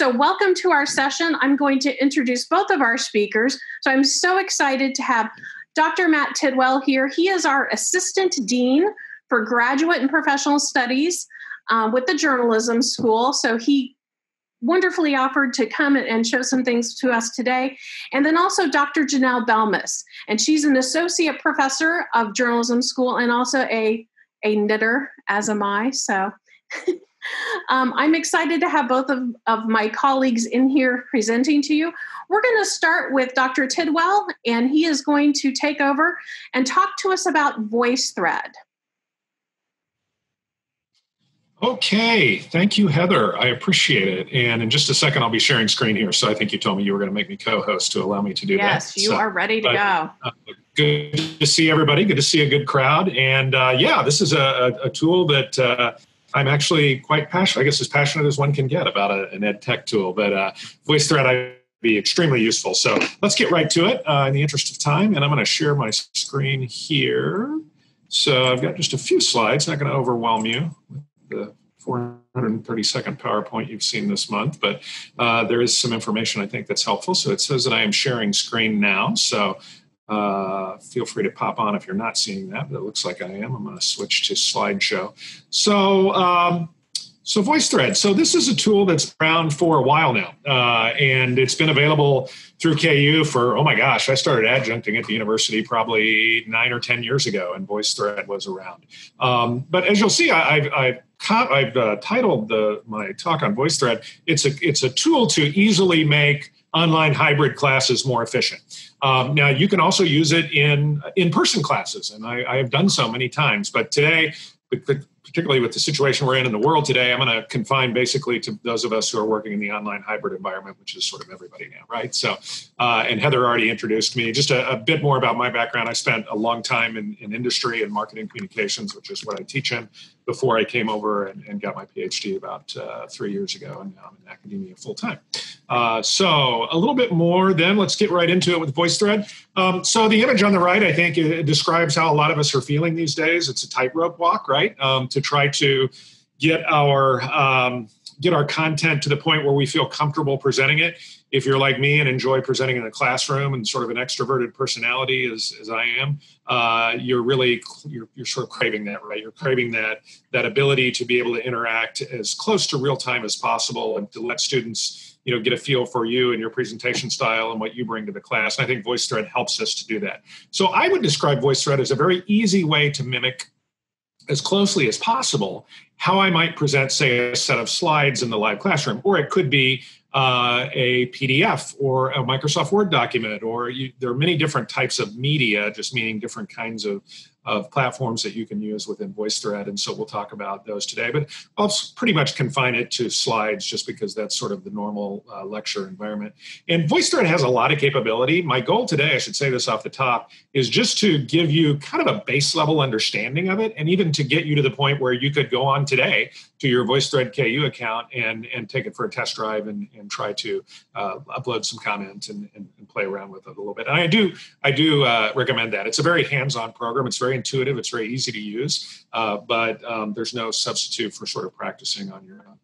So, welcome to our session. I'm going to introduce both of our speakers. So, I'm so excited to have Dr. Matt Tidwell here. He is our Assistant Dean for Graduate and Professional Studies um, with the Journalism School. So, he wonderfully offered to come and show some things to us today. And then also Dr. Genelle Belmas, and she's an associate professor of journalism school and also a, a knitter, as am I. So um, I'm excited to have both of, of my colleagues in here presenting to you. We're going to start with Dr. Tidwell, and he is going to take over and talk to us about VoiceThread. Okay, thank you, Heather. I appreciate it. And in just a second, I'll be sharing screen here. So I think you told me you were going to make me co-host to allow me to do yes, that. Yes, you so, are ready to go. Uh, good to see everybody. Good to see a good crowd. And uh, yeah, this is a, a tool that uh, I'm actually quite passionate. I guess as passionate as one can get about a, an ed tech tool. But uh, VoiceThread, I'd be extremely useful. So let's get right to it uh, in the interest of time. And I'm going to share my screen here. So I've got just a few slides. Not going to overwhelm you with the 430 second PowerPoint you've seen this month, but uh, there is some information I think that's helpful. So it says that I am sharing screen now. So uh, feel free to pop on if you're not seeing that, but it looks like I am. I'm going to switch to slideshow. So, um, so VoiceThread. So this is a tool that's around for a while now, uh, and it's been available through KU for oh my gosh, I started adjuncting at the university probably nine or ten years ago, and VoiceThread was around. Um, but as you'll see, I, have I've, I've uh, titled the, my talk on VoiceThread. It's a it's a tool to easily make online hybrid classes more efficient. Um, now you can also use it in in-person classes, and I, I, have done so many times. But today, particularly with the situation we're in in the world today, I'm going to confine basically to those of us who are working in the online hybrid environment, which is sort of everybody now, right? So, uh, and Heather already introduced me. Just a, a, bit more about my background. I spent a long time in, in industry and marketing communications, which is what I teach in, before I came over and, and got my PhD about uh, three years ago, and now I'm in academia full time. Uh, so, a little bit more then. Let's get right into it with VoiceThread. Um, so, the image on the right, I think, it describes how a lot of us are feeling these days. It's a tightrope walk, right? Um, to try to get our um, get our content to the point where we feel comfortable presenting it. If you're like me and enjoy presenting in a classroom and sort of an extroverted personality as, as I am, uh, you're really you're, you're sort of craving that, right? You're craving that that ability to be able to interact as close to real time as possible and to let students you know get a feel for you and your presentation style and what you bring to the class. And I think VoiceThread helps us to do that. So I would describe VoiceThread as a very easy way to mimic as closely as possible how I might present, say, a set of slides in the live classroom, or it could be uh, a PDF or a Microsoft Word document, or you, there are many different types of media, just meaning different kinds of of platforms that you can use within VoiceThread. And so we'll talk about those today. But I'll pretty much confine it to slides just because that's sort of the normal uh, lecture environment. And VoiceThread has a lot of capability. My goal today, I should say this off the top, is just to give you kind of a base level understanding of it and even to get you to the point where you could go on today to your VoiceThread KU account and, and take it for a test drive and, and try to uh, upload some comments and, and, and, play around with it a little bit. And I do, I do uh, recommend that. It's a very hands-on program. It's very very intuitive. It's very easy to use, uh, but um, there's no substitute for sort of practicing on your own.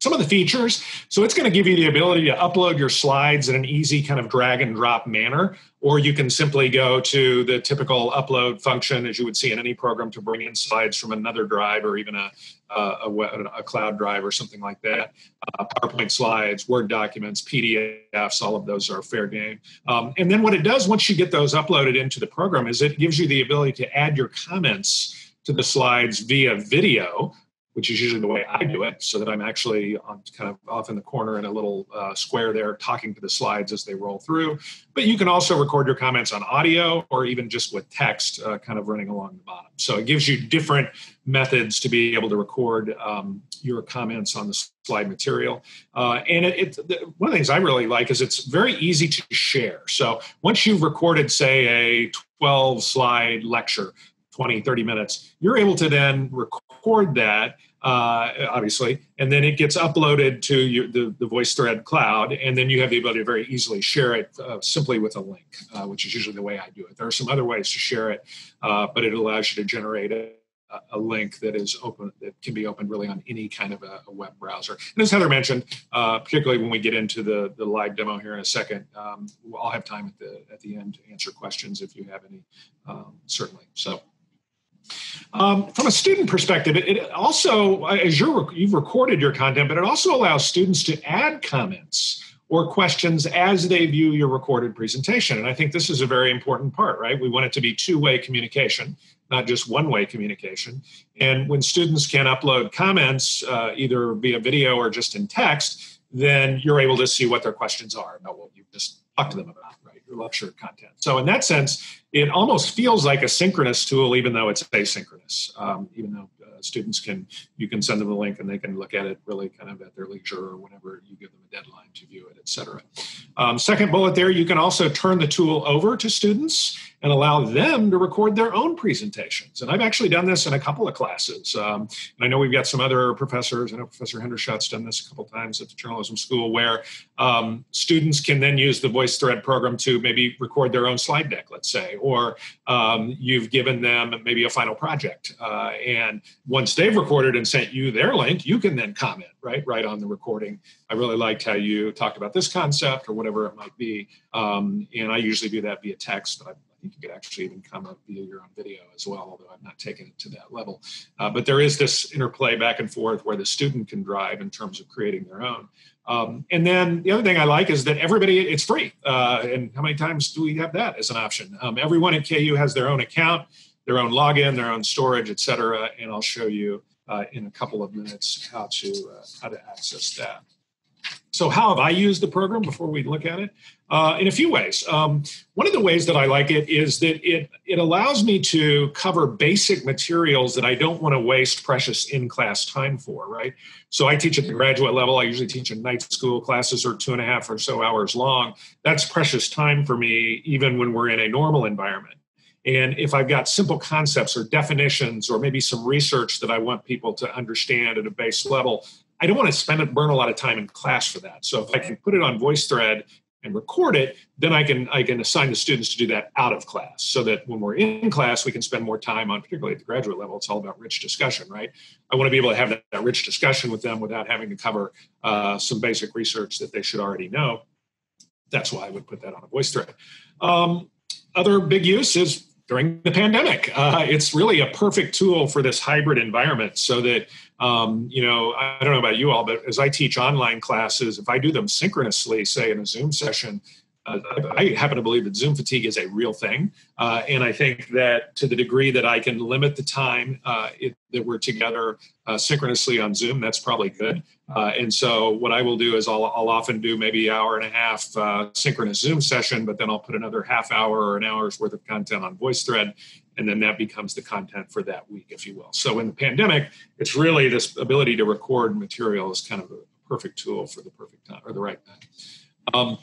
Some of the features. So it's going to give you the ability to upload your slides in an easy kind of drag and drop manner, or you can simply go to the typical upload function as you would see in any program to bring in slides from another drive or even a, a, a cloud drive or something like that. Uh, PowerPoint slides, Word documents, PDFs, all of those are fair game. Um, and then what it does once you get those uploaded into the program is it gives you the ability to add your comments to the slides via video which is usually the way I do it, so that I'm actually on kind of off in the corner in a little uh, square there talking to the slides as they roll through. But you can also record your comments on audio or even just with text uh, kind of running along the bottom. So it gives you different methods to be able to record um, your comments on the slide material. Uh, and it, it, one of the things I really like is it's very easy to share. So once you've recorded, say, a 12 slide lecture, 20, 30 minutes, you're able to then record that uh, obviously, and then it gets uploaded to your, the, the VoiceThread cloud, and then you have the ability to very easily share it uh, simply with a link, uh, which is usually the way I do it. There are some other ways to share it, uh, but it allows you to generate a link that is open that can be opened really on any kind of a, a web browser. And as Heather mentioned, uh, particularly when we get into the, the live demo here in a second, um, I'll have time at the at the end to answer questions if you have any, um, certainly. So. Um, from a student perspective, it, it, also, as you're, you've recorded your content, but it also allows students to add comments or questions as they view your recorded presentation. And I think this is a very important part, right? We want it to be two way communication, not just one way communication. And when students can upload comments, uh, either via video or just in text, then you're able to see what their questions are about what you've just talked to them about, lecture content. So, in that sense, it almost feels like a synchronous tool, even though it's asynchronous, um, even though uh, students can you can send them the link and they can look at it really kind of at their leisure or whenever you give them a deadline to view it, et cetera. Um, second bullet there, you can also turn the tool over to students and allow them to record their own presentations. And I've actually done this in a couple of classes. Um, and I know we've got some other professors. I know Professor Hendershot's done this a couple times at the journalism school where um, students can then use the VoiceThread program to maybe record their own slide deck, let's say, or um, you've given them maybe a final project. Uh, and once they've recorded and sent you their link, you can then comment, right, right on the recording. I really liked how you talked about this concept or whatever it might be. Um, and I usually do that via text, but I I think you could actually even come up via your own video as well, although I've not taken it to that level. Uh, but there is this interplay back and forth where the student can drive in terms of creating their own. Um, and then the other thing I like is that everybody, it's free. Uh, and how many times do we have that as an option? Um, everyone at KU has their own account, their own login, their own storage, et cetera. And I'll show you uh, in a couple of minutes how to, uh, how to access that. So, how have I used the program before we look at it? Uh, in a few ways. Um, one of the ways that I like it is that it, it allows me to cover basic materials that I don't want to waste precious in class time for, right? So I teach at the graduate level. I usually teach in night school classes are two and a half or so hours long. That's precious time for me, even when we're in a normal environment. And if I've got simple concepts or definitions or maybe some research that I want people to understand at a base level, I don't want to spend it, burn a lot of time in class for that. So if I can put it on VoiceThread and record it, then I can I can assign the students to do that out of class, so that when we're in class, we can spend more time on, particularly at the graduate level. It's all about rich discussion, right? I want to be able to have that, that rich discussion with them without having to cover uh, some basic research that they should already know. That's why I would put that on a VoiceThread. Um, other big use is during the pandemic. Uh, it's really a perfect tool for this hybrid environment so that um, you know, I don't know about you all, but as I teach online classes, if I do them synchronously, say in a Zoom session, uh, I happen to believe that Zoom fatigue is a real thing. Uh, and I think that to the degree that I can limit the time uh, it, that we're together uh, synchronously on Zoom, that's probably good. Uh, and so what I will do is I'll, I'll often do maybe an hour and a half uh, synchronous Zoom session, but then I'll put another half hour or an hour's worth of content on VoiceThread and then that becomes the content for that week, if you will. So in the pandemic, it's really this ability to record material is kind of a perfect tool for the perfect time or the right time. Um,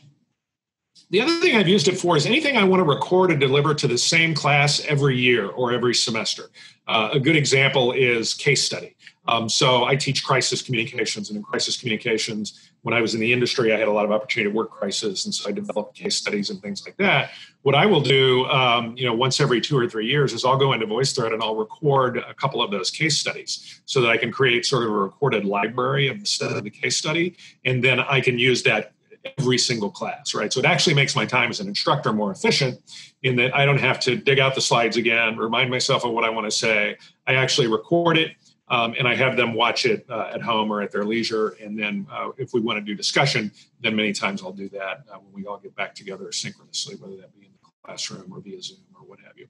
the other thing I've used it for is anything I want to record and deliver to the same class every year or every semester. Uh, a good example is case study. Um, so I teach crisis communications, and in crisis communications, when I was in the industry, I had a lot of opportunity to work crisis, and so I developed case studies and things like that. What I will do, um, you know, once every two or three years, is I'll go into VoiceThread and I'll record a couple of those case studies, so that I can create sort of a recorded library of the, of the case study, and then I can use that every single class, right? So it actually makes my time as an instructor more efficient in that I don't have to dig out the slides again, remind myself of what I want to say. I actually record it um, and I have them watch it uh, at home or at their leisure. And then uh, if we want to do discussion, then many times I'll do that uh, when we all get back together synchronously, whether that be in the classroom or via Zoom or what have you.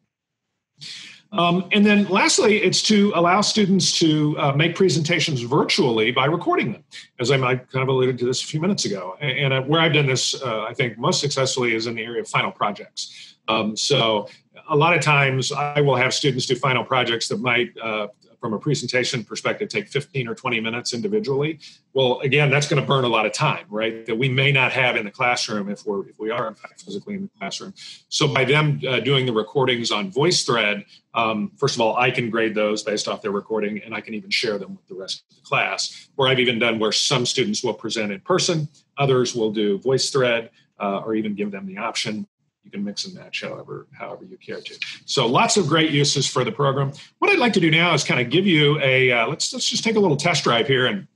Um, and then lastly, it's to allow students to uh, make presentations virtually by recording them, as I might kind of alluded to this a few minutes ago. And, and uh, where I've done this, uh, I think most successfully is in the area of final projects. Um, so a lot of times I will have students do final projects that might uh, from a presentation perspective take 15 or 20 minutes individually well again that's going to burn a lot of time right? That we may not have in the classroom if we're if we are in fact physically in the classroom. So by them uh, doing the recordings on voicethread um, first of all i can grade those based off their recording and i can even share them with the rest of the class. Where i've even done where some students will present in person others will do voicethread uh, or even give them the option you can mix and match however however you care to. So lots of great uses for the program. What I'd like to do now is kind of give you a uh, let's let's just take a little test drive here and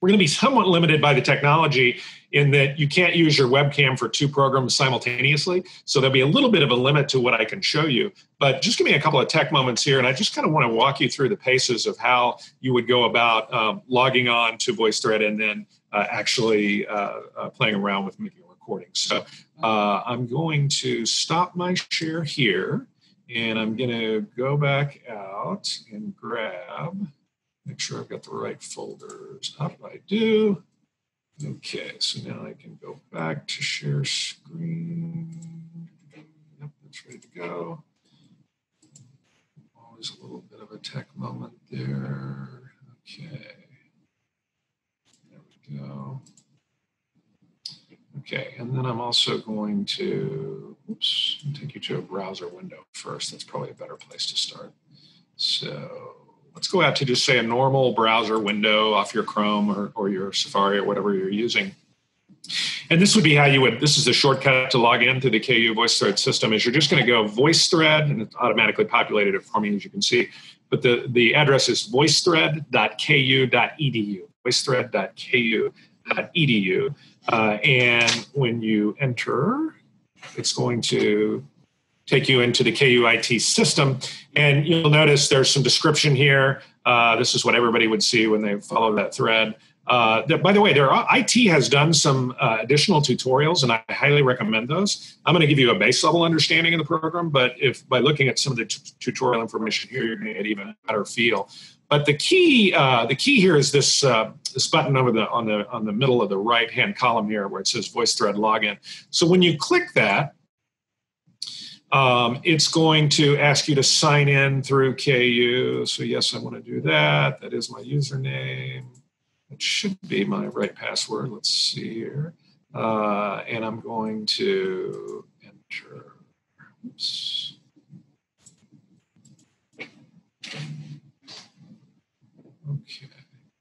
we're going to be somewhat limited by the technology in that you can't use your webcam for two programs simultaneously. So there'll be a little bit of a limit to what I can show you. But just give me a couple of tech moments here, and I just kind of want to walk you through the paces of how you would go about um, logging on to VoiceThread and then uh, actually uh, uh, playing around with making a recording. So uh, I'm going to stop my share here, and I'm going to go back out and grab Make sure I've got the right folders up. I do. Okay, so now I can go back to share screen. Yep, that's ready to go. Always a little bit of a tech moment there. Okay. There we go. Okay, and then I'm also going to, oops, take you to a browser window first. That's probably a better place to start. So let's go out to just say a normal browser window off your Chrome or, or your Safari or whatever you're using. And this would be how you would, this is the shortcut to log into the KU VoiceThread system is you're just going to go VoiceThread and it's automatically populated it for me as you can see. But the, the address is voicethread.ku.edu, voicethread.ku.edu. Uh, and when you enter, it's going to take you into the KUIT system. And you'll notice there's some description here. Uh, this is what everybody would see when they follow that thread. Uh, that, by the way, there are, IT has done some uh, additional tutorials, and I highly recommend those. I'm going to give you a base level understanding of the program, but if by looking at some of the t- tutorial information here, you're going to get even better feel. But the key, uh, the key here is this uh, this button over the on the on the middle of the right hand column here, where it says VoiceThread Login. So when you click that, um, it's going to ask you to sign in through KU. So, yes, I want to do that. That is my username. It should be my right password. Let's see here. Uh, and I'm going to enter. Oops.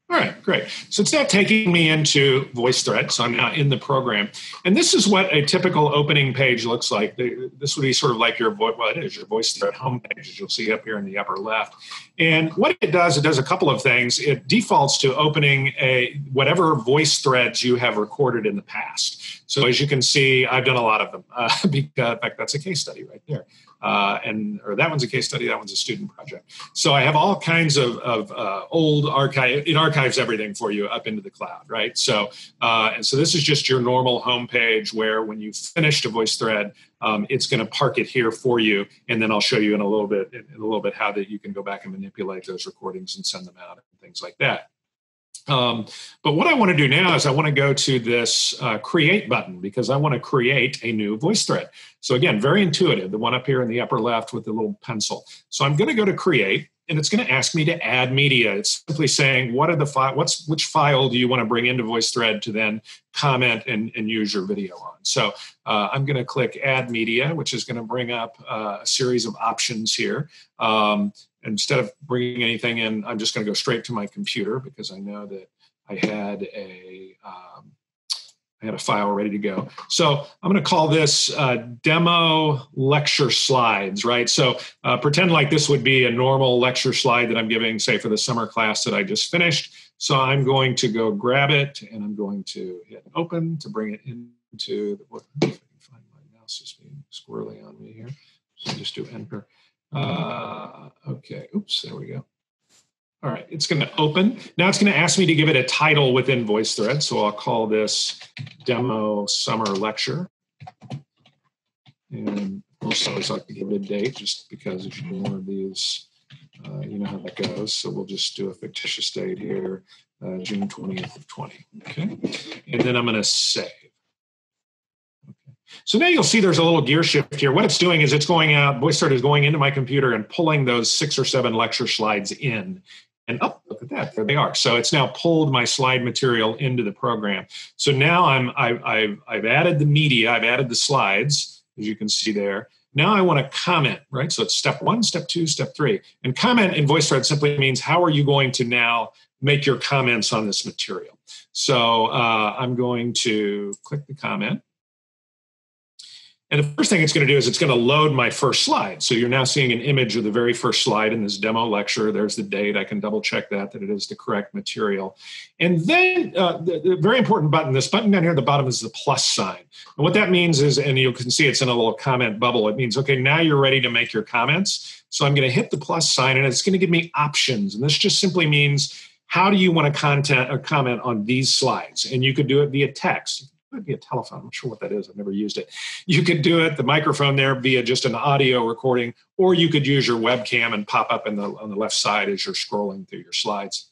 All right, great. So it's now taking me into VoiceThread. So I'm now in the program. And this is what a typical opening page looks like. This would be sort of like your, voice. well, it is your VoiceThread homepage, as you'll see up here in the upper left. And what it does, it does a couple of things. It defaults to opening a whatever voice threads you have recorded in the past. So as you can see, I've done a lot of them. Uh, because, in fact, that's a case study right there uh, and or that one's a case study, that one's a student project. So I have all kinds of, of uh, old archive. It archives everything for you up into the cloud, right? So uh, and so this is just your normal homepage where when you finished a voice thread, um, it's going to park it here for you, and then I'll show you in a little bit in a little bit how that you can go back and manipulate those recordings and send them out and things like that. Um, but what I want to do now is I want to go to this uh, create button because I want to create a new voice thread. So again, very intuitive, the one up here in the upper left with the little pencil. So I'm going to go to create and it's going to ask me to add media. It's simply saying, what are the file, what's, which file do you want to bring into VoiceThread to then comment and, and use your video on? So uh, I'm going to click add media, which is going to bring up uh, a series of options here. Um, instead of bringing anything in, I'm just going to go straight to my computer because I know that I had a um, I had a file ready to go. So I'm going to call this uh, demo lecture slides, right? So uh, pretend like this would be a normal lecture slide that I'm giving, say, for the summer class that I just finished. So I'm going to go grab it and I'm going to hit open to bring it into the book. If I can find my mouse is being squirrely on me here. So just do enter. Uh, okay, oops, there we go. All right, it's going to open. Now it's going to ask me to give it a title within VoiceThread. So I'll call this Demo Summer Lecture. And also, I like to give it a date just because if you do one of these, uh, you know how that goes. So we'll just do a fictitious date here, uh, June 20th of 20. Okay. And then I'm going to save. Okay. So now you'll see there's a little gear shift here. What it's doing is it's going out, VoiceThread is going into my computer and pulling those six or seven lecture slides in. And oh, look at that, there they are. So it's now pulled my slide material into the program. So now I'm I've, I've, I've added the media, I've added the slides, as you can see there. Now I want to comment, right? So it's step one, step two, step three. And comment in VoiceThread simply means how are you going to now make your comments on this material? So uh, I'm going to click the comment And the first thing it's going to do is it's going to load my first slide. So you're now seeing an image of the very first slide in this demo lecture. There's the date. I can double check that, that it is the correct material. And then uh, the, the, very important button, this button down here at the bottom is the plus sign. And what that means is, and you can see it's in a little comment bubble, it means, okay, now you're ready to make your comments. So I'm going to hit the plus sign and it's going to give me options. And this just simply means, how do you want to content or comment on these slides? And you could do it via text might be a telephone. I'm not sure what that is. I've never used it. You could do it, the microphone there via just an audio recording, or you could use your webcam and pop up in the, on the left side as you're scrolling through your slides.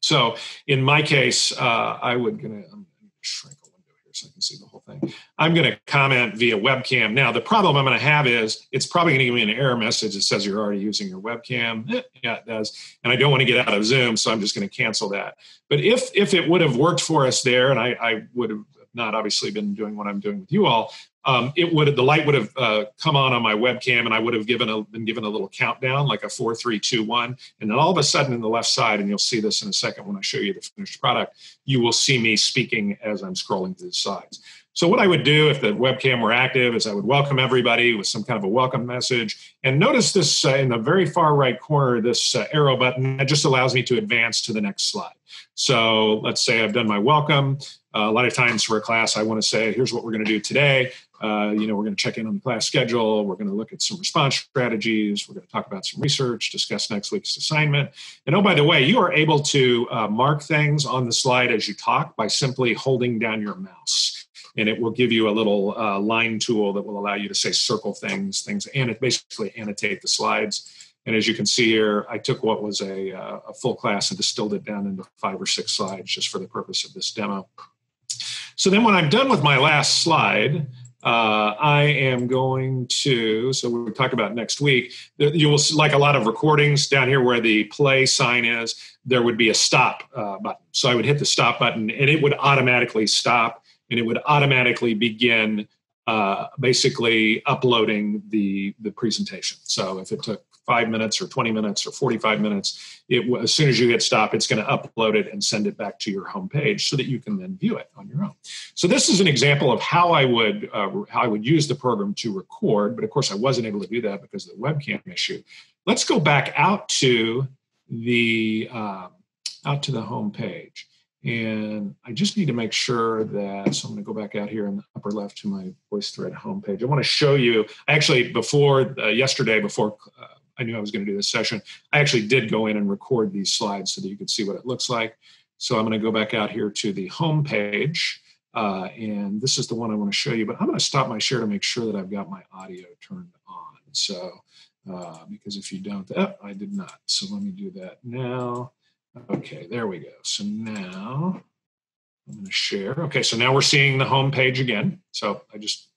So in my case, uh, I would gonna, I'm gonna shrink a window here so I can see the whole thing. I'm gonna comment via webcam. Now the problem I'm gonna have is it's probably gonna give me an error message that says you're already using your webcam. Eh, yeah, it does. And I don't want to get out of Zoom, so I'm just gonna cancel that. But if if it would have worked for us there, and I, I would have not obviously been doing what I'm doing with you all, um, it would the light would have uh, come on on my webcam, and I would have given a been given a little countdown, like a four, three, two, one, and then all of a sudden in the left side, and you'll see this in a second when I show you the finished product, you will see me speaking as I'm scrolling through the slides. So what I would do if the webcam were active is I would welcome everybody with some kind of a welcome message. And notice this uh, in the very far right corner, this uh, arrow button that just allows me to advance to the next slide. So let's say I've done my welcome. Uh, a lot of times for a class, I want to say, here's what we're going to do today. Uh, you know, we're going to check in on the class schedule. We're going to look at some response strategies. We're going to talk about some research, discuss next week's assignment. And oh, by the way, you are able to uh, mark things on the slide as you talk by simply holding down your mouse. And it will give you a little uh, line tool that will allow you to say circle things, things, and it basically annotate the slides. And as you can see here, I took what was a, uh, a full class and distilled it down into five or six slides just for the purpose of this demo. So then when I'm done with my last slide, uh, I am going to, so we'll talk about next week, you will see, like a lot of recordings down here where the play sign is, there would be a stop uh, button. So I would hit the stop button and it would automatically stop and it would automatically begin uh, basically uploading the, the presentation. So if it took five minutes or 20 minutes or 45 minutes, it, as soon as you hit stop, it's going to upload it and send it back to your home page so that you can then view it on your own. So this is an example of how I would uh, how I would use the program to record, but of course I wasn't able to do that because of the webcam issue. Let's go back out to the uh, out to the home page. And I just need to make sure that, so I'm going to go back out here in the upper left to my VoiceThread homepage. I want to show you, actually, before uh, yesterday, before uh, I knew I was going to do this session, I actually did go in and record these slides so that you could see what it looks like. So I'm going to go back out here to the home page. Uh, and this is the one I want to show you, but I'm going to stop my share to make sure that I've got my audio turned on. So, uh, because if you don't, oh, I did not. So let me do that now. Okay, there we go. So now I'm going to share. Okay, so now we're seeing the home page again. So I just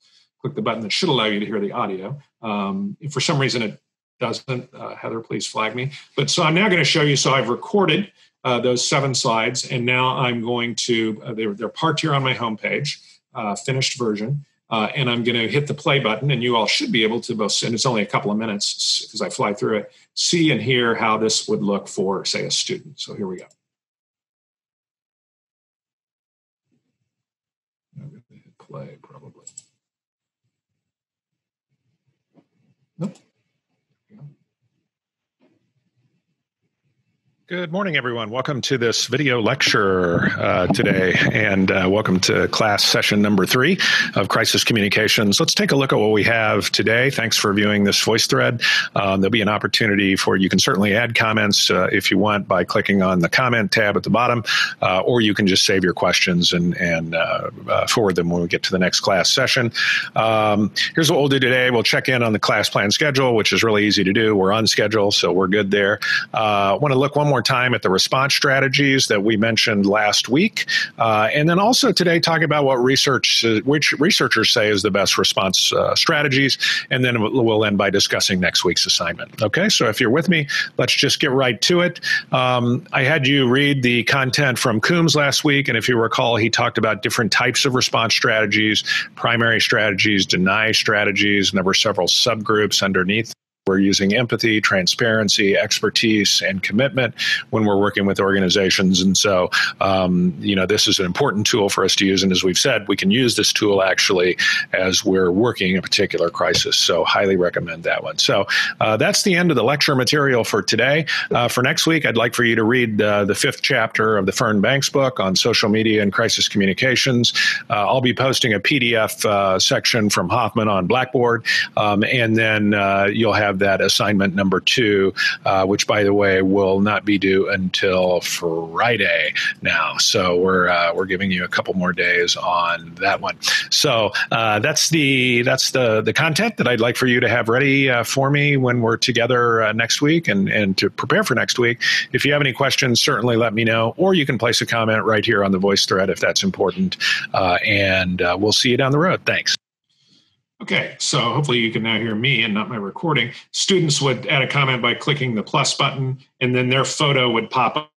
click the button that should allow you to hear the audio. Um, if for some reason it doesn't, uh, Heather, please flag me. But so I'm now going to show you. So I've recorded uh, those seven slides, and now I'm going to, uh, they're, they're parked here on my homepage, uh, finished version. Uh, and I'm going to hit the play button, and you all should be able to both, and it's only a couple of minutes because I fly through it, see and hear how this would look for, say, a student. So here we go. Play probably. Good morning, everyone. Welcome to this video lecture uh, today, and uh, welcome to class session number three of Crisis Communications. Let's take a look at what we have today. Thanks for viewing this voice thread. Um, there'll be an opportunity for you can certainly add comments uh, if you want by clicking on the comment tab at the bottom, uh, or you can just save your questions and, and uh, uh, forward them when we get to the next class session. Um, here's what we'll do today. We'll check in on the class plan schedule, which is really easy to do. We're on schedule, so we're good there. I want to look one more more time at the response strategies that we mentioned last week, uh, and then also today talk about what research which researchers say is the best response uh, strategies, and then we'll end by discussing next week's assignment. Okay, so if you're with me, let's just get right to it. Um, I had you read the content from Coombs last week, and if you recall, he talked about different types of response strategies, primary strategies, deny strategies, and there were several subgroups underneath we're using empathy, transparency, expertise, and commitment when we're working with organizations. And so, um, you know, this is an important tool for us to use. And as we've said, we can use this tool actually as we're working a particular crisis. So, highly recommend that one. So, uh, that's the end of the lecture material for today. Uh, for next week, I'd like for you to read uh, the fifth chapter of the Fearn-Banks book on social media and crisis communications. Uh, I'll be posting a PDF uh, section from Hoffman on Blackboard, um, and then uh, you'll have that assignment number two, uh, which, by the way, will not be due until Friday now. So we're uh, we're giving you a couple more days on that one. So uh, that's the that's the the content that I'd like for you to have ready for me when we're together next week and and to prepare for next week. If you have any questions, certainly let me know, or you can place a comment right here on the voice thread if that's important. Uh, and uh, we'll see you down the road. Thanks. Okay, so hopefully you can now hear me and not my recording. Students would add a comment by clicking the plus button, and then their photo would pop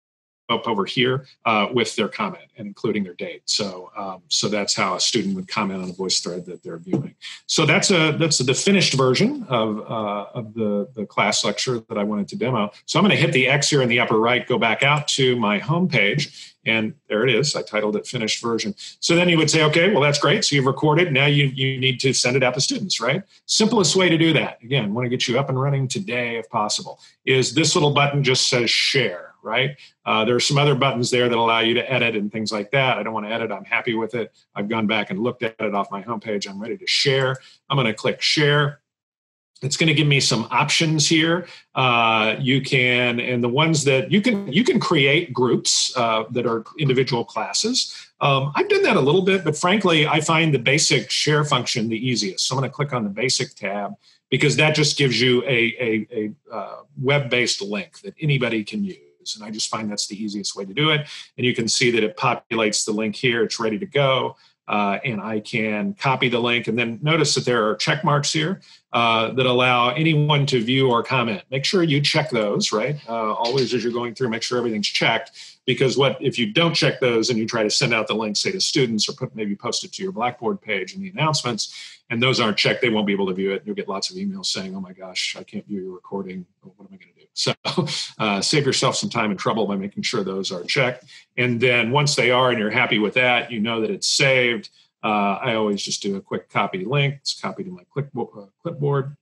up over here uh, with their comment and including their date. So, um, so that's how a student would comment on a voice thread that they're viewing. So that's a that's a, the finished version of uh, of the the class lecture that I wanted to demo. So I'm going to hit the X here in the upper right, go back out to my home page, and there it is. I titled it finished version. So then you would say, okay, well that's great. So you've recorded. Now you you need to send it out to students, right? Simplest way to do that. Again, want to get you up and running today if possible. Is this little button just says share right? Uh, there are some other buttons there that allow you to edit and things like that. I don't want to edit. I'm happy with it. I've gone back and looked at it off my homepage. I'm ready to share. I'm going to click share. It's going to give me some options here. Uh, you can, and the ones that you can, you can create groups uh, that are individual classes. Um, I've done that a little bit, but frankly, I find the basic share function the easiest. So I'm going to click on the basic tab because that just gives you a, a, a uh, web-based link that anybody can use. And I just find that's the easiest way to do it. And you can see that it populates the link here. It's ready to go. Uh, and I can copy the link. And then notice that there are check marks here uh, that allow anyone to view or comment. Make sure you check those, right? Uh, always as you're going through, make sure everything's checked. Because what if you don't check those and you try to send out the link, say to students, or put maybe post it to your Blackboard page in the announcements, and those aren't checked, they won't be able to view it. You'll get lots of emails saying, "Oh my gosh, I can't view your recording. What am I going to do?" So uh, save yourself some time and trouble by making sure those are checked. And then once they are and you're happy with that, you know that it's saved. Uh, I always just do a quick copy link. It's copied to my clipboard, uh, clipboard.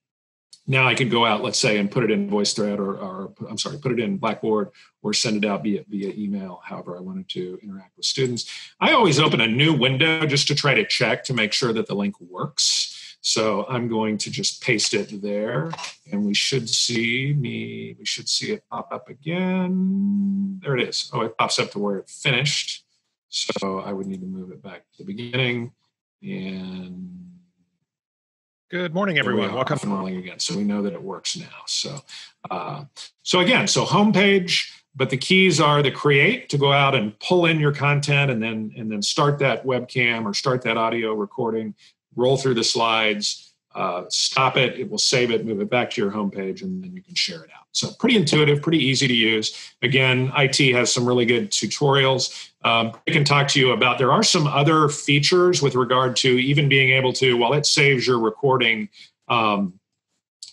Now I can go out, let's say, and put it in VoiceThread or, or I'm sorry, put it in Blackboard or send it out via, via email, however I wanted to interact with students. I always open a new window just to try to check to make sure that the link works. So I'm going to just paste it there and we should see me, we should see it pop up again. There it is. Oh, it pops up to where it finished. So I would need to move it back to the beginning and Good morning, everyone. Welcome. Rolling again, so we know that it works now. So, uh, so again, so homepage, but the keys are the create to go out and pull in your content, and then and then start that webcam or start that audio recording roll through the slides, uh, stop it, it will save it, move it back to your homepage, and then you can share it out. So pretty intuitive, pretty easy to use. Again, IT has some really good tutorials. Um, I can talk to you about. There are some other features with regard to even being able to, while it saves your recording um,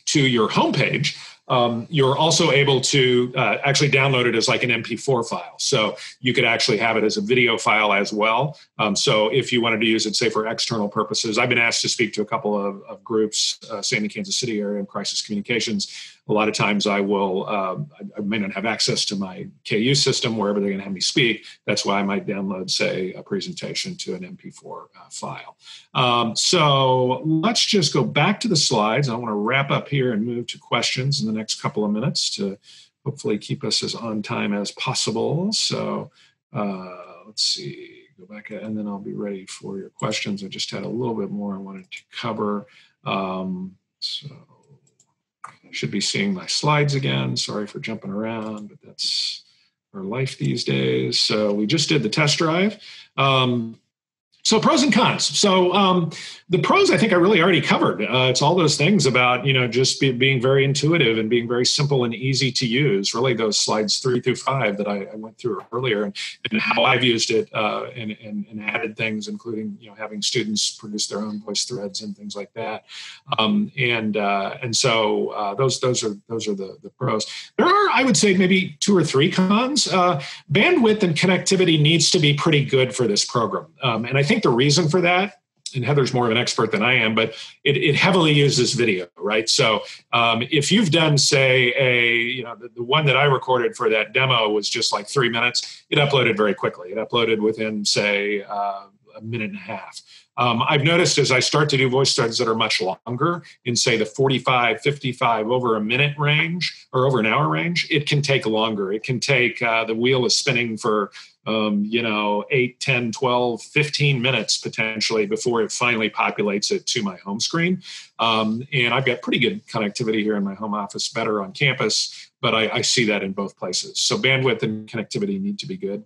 to your homepage, um, you're also able to uh, actually download it as like an MP4 file. So you could actually have it as a video file as well. Um, so if you wanted to use it, say for external purposes, I've been asked to speak to a couple of, of groups, uh, the Kansas City area crisis communications, a lot of times I will, um, I, I, may not have access to my KU system wherever they're going to have me speak. That's why I might download, say, a presentation to an MP4 uh, file. Um, so let's just go back to the slides. I want to wrap up here and move to questions in the next couple of minutes to hopefully keep us as on time as possible. So uh, let's see go back and then I'll be ready for your questions. I just had a little bit more I wanted to cover. Um, so should be seeing my slides again. Sorry for jumping around, but that's our life these days. So we just did the test drive. Um, so pros and cons. So um, the pros, I think I really already covered. Uh, it's all those things about you know just be, being very intuitive and being very simple and easy to use. Really, those slides three through five that I, I went through earlier, and, and how I've used it uh, and, and, and, added things, including you know having students produce their own voice threads and things like that. Um, and uh, and so uh, those those are those are the the pros. There are, I would say, maybe two or three cons. Uh, bandwidth and connectivity needs to be pretty good for this program, um, and I think the reason for that and Heather's more of an expert than I am, but it, it heavily uses video, right? So um, if you've done, say, a you know the, the, one that I recorded for that demo was just like three minutes, it uploaded very quickly. It uploaded within, say, uh, a minute and a half. Um, I've noticed as I start to do voice threads that are much longer, in say the 45, 55, over a minute range or over an hour range, it can take longer. It can take, uh, the wheel is spinning for um, you know, 8, 10, 12, 15 minutes potentially before it finally populates it to my home screen. Um, and I've got pretty good connectivity here in my home office, better on campus, but I, I see that in both places. So bandwidth and connectivity need to be good.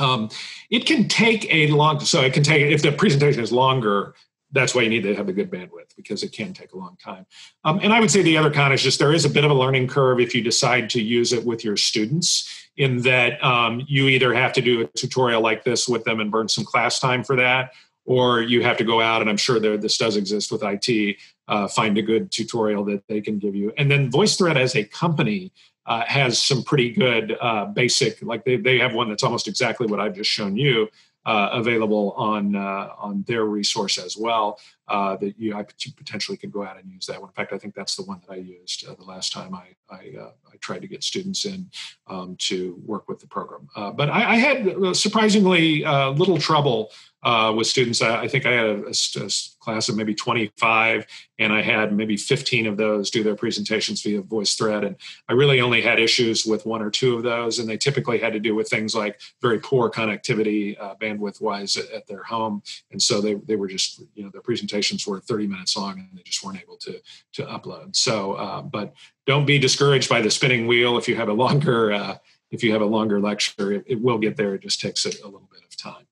Um, it can take a long, so it can take, if the presentation is longer, that's why you need to have a good bandwidth because it can take a long time. Um, and I would say the other con is just there is a bit of a learning curve if you decide to use it with your students, in that um, you either have to do a tutorial like this with them and burn some class time for that, or you have to go out, and I'm sure there, this does exist with IT, uh, find a good tutorial that they can give you. And then VoiceThread as a company uh, has some pretty good uh, basic, like they, they have one that's almost exactly what I've just shown you uh, available on uh, on their resource as well. Uh, that you, I, potentially could go out and use that one. In fact, I think that's the one that I used uh, the last time I I, uh, I, tried to get students in um, to work with the program. Uh, but I, I, had surprisingly little trouble uh, with students. I, I, think I had a, a, a, class of maybe 25, and I had maybe 15 of those do their presentations via VoiceThread. And I really only had issues with one or two of those, and they typically had to do with things like very poor connectivity, uh, bandwidth wise, at, at, their home. And so they, they were just, you know, their presentations were 30 minutes long, and they just weren't able to to upload. So, uh, but don't be discouraged by the spinning wheel if you have a longer. Uh, if you have a longer lecture, it, it, will get there. It just takes a, a little bit of time.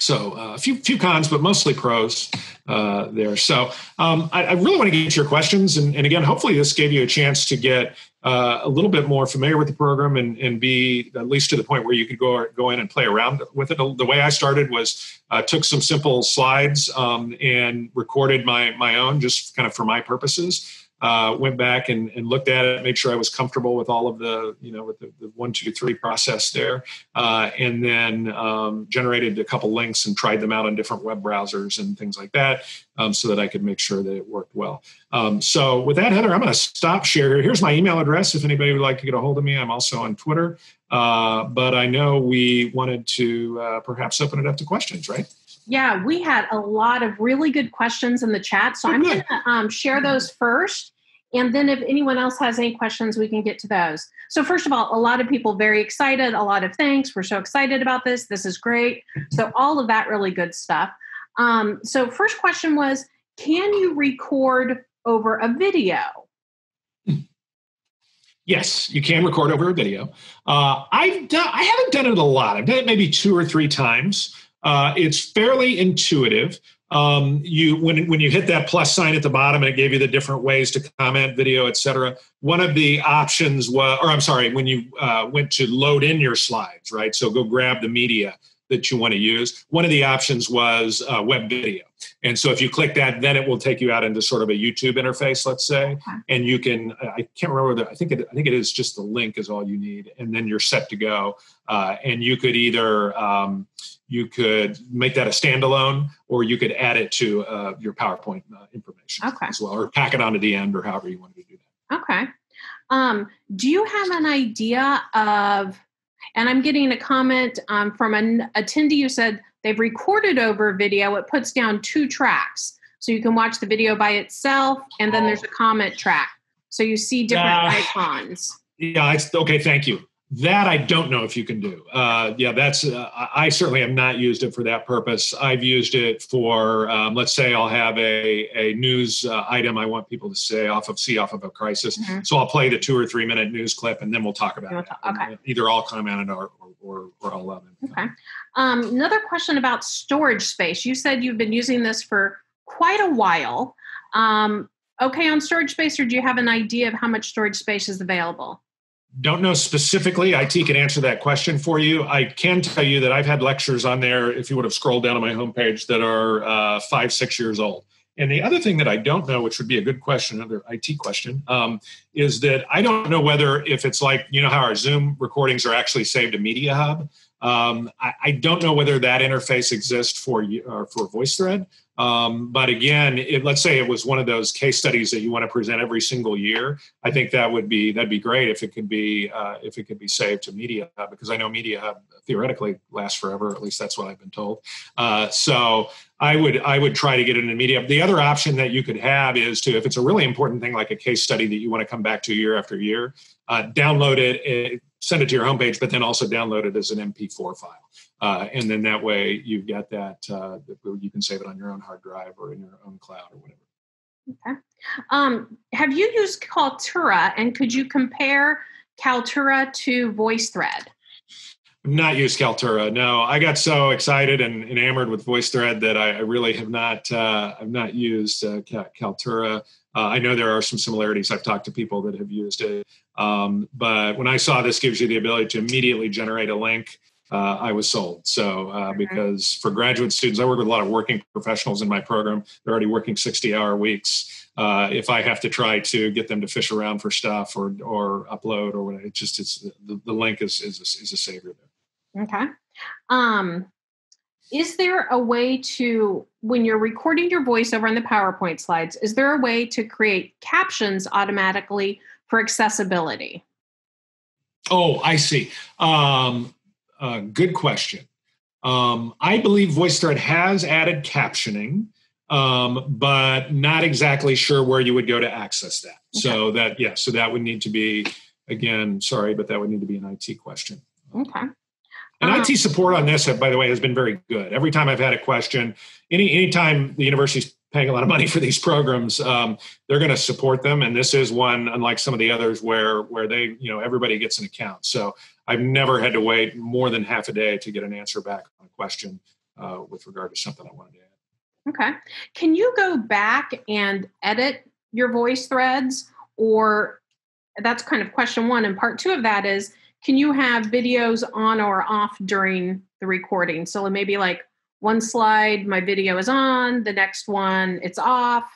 So uh, a few few cons, but mostly pros uh, there. So um, I, I, really want to get to your questions, and, and, again, hopefully this gave you a chance to get uh, a little bit more familiar with the program and, and be at least to the point where you could go go in and play around with it. The way I started was uh, took some simple slides um, and recorded my my own, just kind of for my purposes uh, went back and, and, looked at it, made sure I was comfortable with all of the, you know, with the, the one, two, three process there, uh, and then um, generated a couple links and tried them out on different web browsers and things like that, um, so that I could make sure that it worked well. Um, so with that, Heather, I'm going to stop share. Here's my email address if anybody would like to get a hold of me. I'm also on Twitter, uh, but I know we wanted to uh, perhaps open it up to questions, right? Yeah, we had a lot of really good questions in the chat. So oh, I'm going to um, share those first. And then if anyone else has any questions, we can get to those. So, first of all, a lot of people very excited, a lot of thanks. We're so excited about this. This is great. So, all of that really good stuff. Um, so, first question was Can you record over a video? Yes, you can record over a video. Uh, I've done, I haven't done it a lot. I've done it maybe two or three times. Uh, it's fairly intuitive. Um, you when when you hit that plus sign at the bottom and it gave you the different ways to comment, video, etc. One of the options was, or I'm sorry, when you uh, went to load in your slides, right? So go grab the media that you want to use. One of the options was uh, web video. And so if you click that, then it will take you out into sort of a YouTube interface, let's say, okay. and you can. I can't remember. The, I think it. I think it is just the link is all you need, and then you're set to go. Uh, and you could either um, you could make that a standalone, or you could add it to uh, your PowerPoint uh, information okay. as well, or pack it onto the end, or however you want to do that. Okay. Um, do you have an idea of? And I'm getting a comment um, from an attendee who said they've recorded over video. It puts down two tracks, so you can watch the video by itself, and then there's a comment track, so you see different uh, icons. Yeah, okay. Thank you. That I don't know if you can do. Uh, yeah, that's. Uh, I certainly have not used it for that purpose. I've used it for, um, let's say, I'll have a a news uh, item I want people to say off of see off of a crisis. Mm-hmm. So I'll play the two or three minute news clip, and then we'll talk about it. Okay. Either I'll comment on it or, or, or, all of it. Okay. Um, another question about storage space. You said you've been using this for quite a while. Um, okay on storage space, or do you have an idea of how much storage space is available? Don't know specifically. IT can answer that question for you. I can tell you that I've had lectures on there, if you would have scrolled down on my homepage, that are uh, five, six years old. And the other thing that I don't know, which would be a good question, another IT question, um, is that I don't know whether if it's like, you know, how our Zoom recordings are actually saved to Media Hub. Um, I, I, don't know whether that interface exists for uh, for VoiceThread. Um, but again, it, let's say it was one of those case studies that you want to present every single year. I think that would be that'd be great if it could be uh, if it could be saved to Media Hub because I know Media Hub theoretically lasts forever. At least that's what I've been told. Uh, so I would I would try to get it in Media. The other option that you could have is to if it's a really important thing like a case study that you want to come back to year after year, uh, download it, it, send it to your homepage, but then also download it as an MP4 file. Uh, and then that way you've got that, uh, you can save it on your own hard drive or in your own cloud or whatever. Okay. Um, have you used Kaltura and could you compare Kaltura to VoiceThread? Not used Kaltura. No, I got so excited and enamored with VoiceThread that I, I really have not. Uh, I've not used uh, Kaltura. Uh, I know there are some similarities. I've talked to people that have used it, um, but when I saw this gives you the ability to immediately generate a link uh, I was sold. So, uh, because for graduate students, I work with a lot of working professionals in my program. They're already working 60 hour weeks. Uh, if I have to try to get them to fish around for stuff or, or upload or whatever, it just, it's the, the link is, is, a, is a savior there. Okay. Um, is there a way to, when you're recording your voiceover on the PowerPoint slides, is there a way to create captions automatically for accessibility? Oh, I see. Um, uh, good question. Um, I believe VoiceThread has added captioning, um, but not exactly sure where you would go to access that. Okay. So that yeah, so that would need to be again, sorry, but that would need to be an IT question. Okay. And uh-huh. IT support on this, by the way, has been very good. Every time I've had a question, any anytime the university's paying a lot of money for these programs, um, they're going to support them. And this is one, unlike some of the others, where where they, you know, everybody gets an account. So I've never had to wait more than half a day to get an answer back on a question uh, with regard to something I wanted to add. Okay. Can you go back and edit your voice threads, or that's kind of question one. And part two of that is, can you have videos on or off during the recording? So maybe like one slide my video is on the next one it's off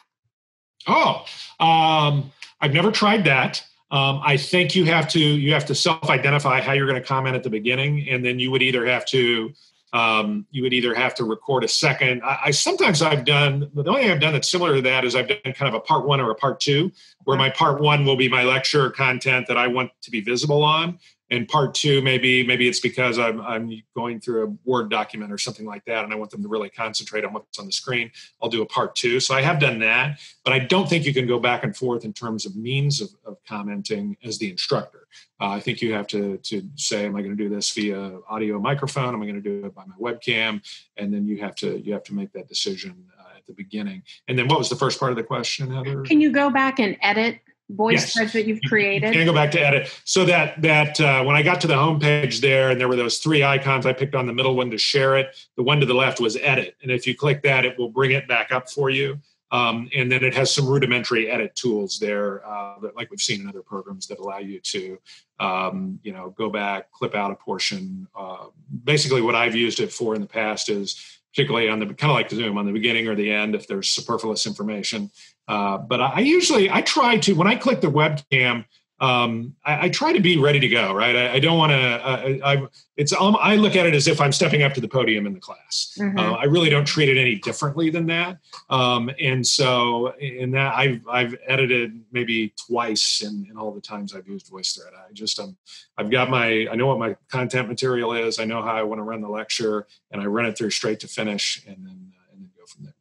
oh um, i've never tried that um, i think you have to you have to self-identify how you're going to comment at the beginning and then you would either have to um, you would either have to record a second. I, I, sometimes i've done the only thing i've done that's similar to that is i've done kind of a part one or a part two where my part one will be my lecture content that i want to be visible on and part two maybe maybe it's because I'm, I'm going through a word document or something like that and i want them to really concentrate on what's on the screen i'll do a part two. So i have done that but i don't think you can go back and forth in terms of means of, of commenting as the instructor. Uh, i think you have to to say am i going to do this via audio microphone? Am i going to do it by my webcam? And then you have to you have to make that decision uh, at the beginning. And then what was the first part of the question heather? Can you go back and edit voice yes. threads that you've created. You can go back to edit. So that that uh, when I got to the homepage there, and there were those three icons, I picked on the middle one to share it. The one to the left was edit, and if you click that, it will bring it back up for you. Um, and then it has some rudimentary edit tools there, uh, that, like we've seen in other programs, that allow you to, um, you know, go back, clip out a portion. Uh, basically, what I've used it for in the past is particularly on the kind of like Zoom on the beginning or the end if there's superfluous information. Uh, but I, I, usually I try to when I click the webcam, um, I, I, try to be ready to go. Right, I, I don't want to. I, it's um, I look at it as if I'm stepping up to the podium in the class. Mm-hmm. Uh, I really don't treat it any differently than that. Um, and so in that I've I've edited maybe twice in, in all the times I've used VoiceThread. I just um I've got my I know what my content material is. I know how I want to run the lecture, and I run it through straight to finish, and then uh, and then go from there.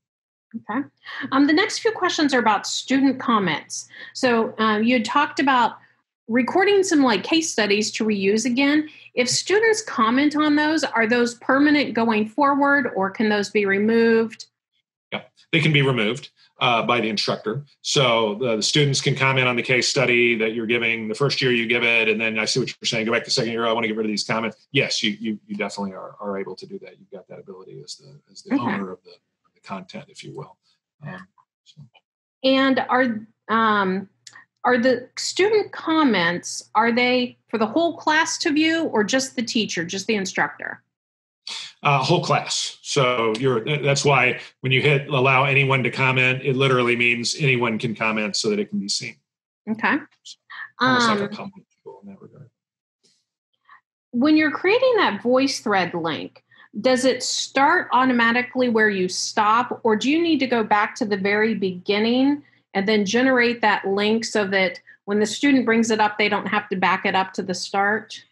Okay. Um, the next few questions are about student comments. So um, you had talked about recording some like case studies to reuse again. If students comment on those, are those permanent going forward or can those be removed? Yeah, they can be removed. uh, by the instructor. So the, the, students can comment on the case study that you're giving the first year you give it, and then I see what you're saying. Go back to second year. I want to get rid of these comments. Yes, you you, you definitely are, are able to do that. You've got that ability as the as the okay. owner of the content, if you will. Um, so. And are um, are the student comments are they for the whole class to view or just the teacher, just the instructor? Uh, whole class. So you're that's why when you hit allow anyone to comment, it literally means anyone can comment so that it can be seen. Okay. So almost um, like a um, tool in that regard. When you're creating that voice thread link, does it start automatically where you stop, or do you need to go back to the very beginning and then generate that link so that when the student brings it up, they don't have to back it up to the start?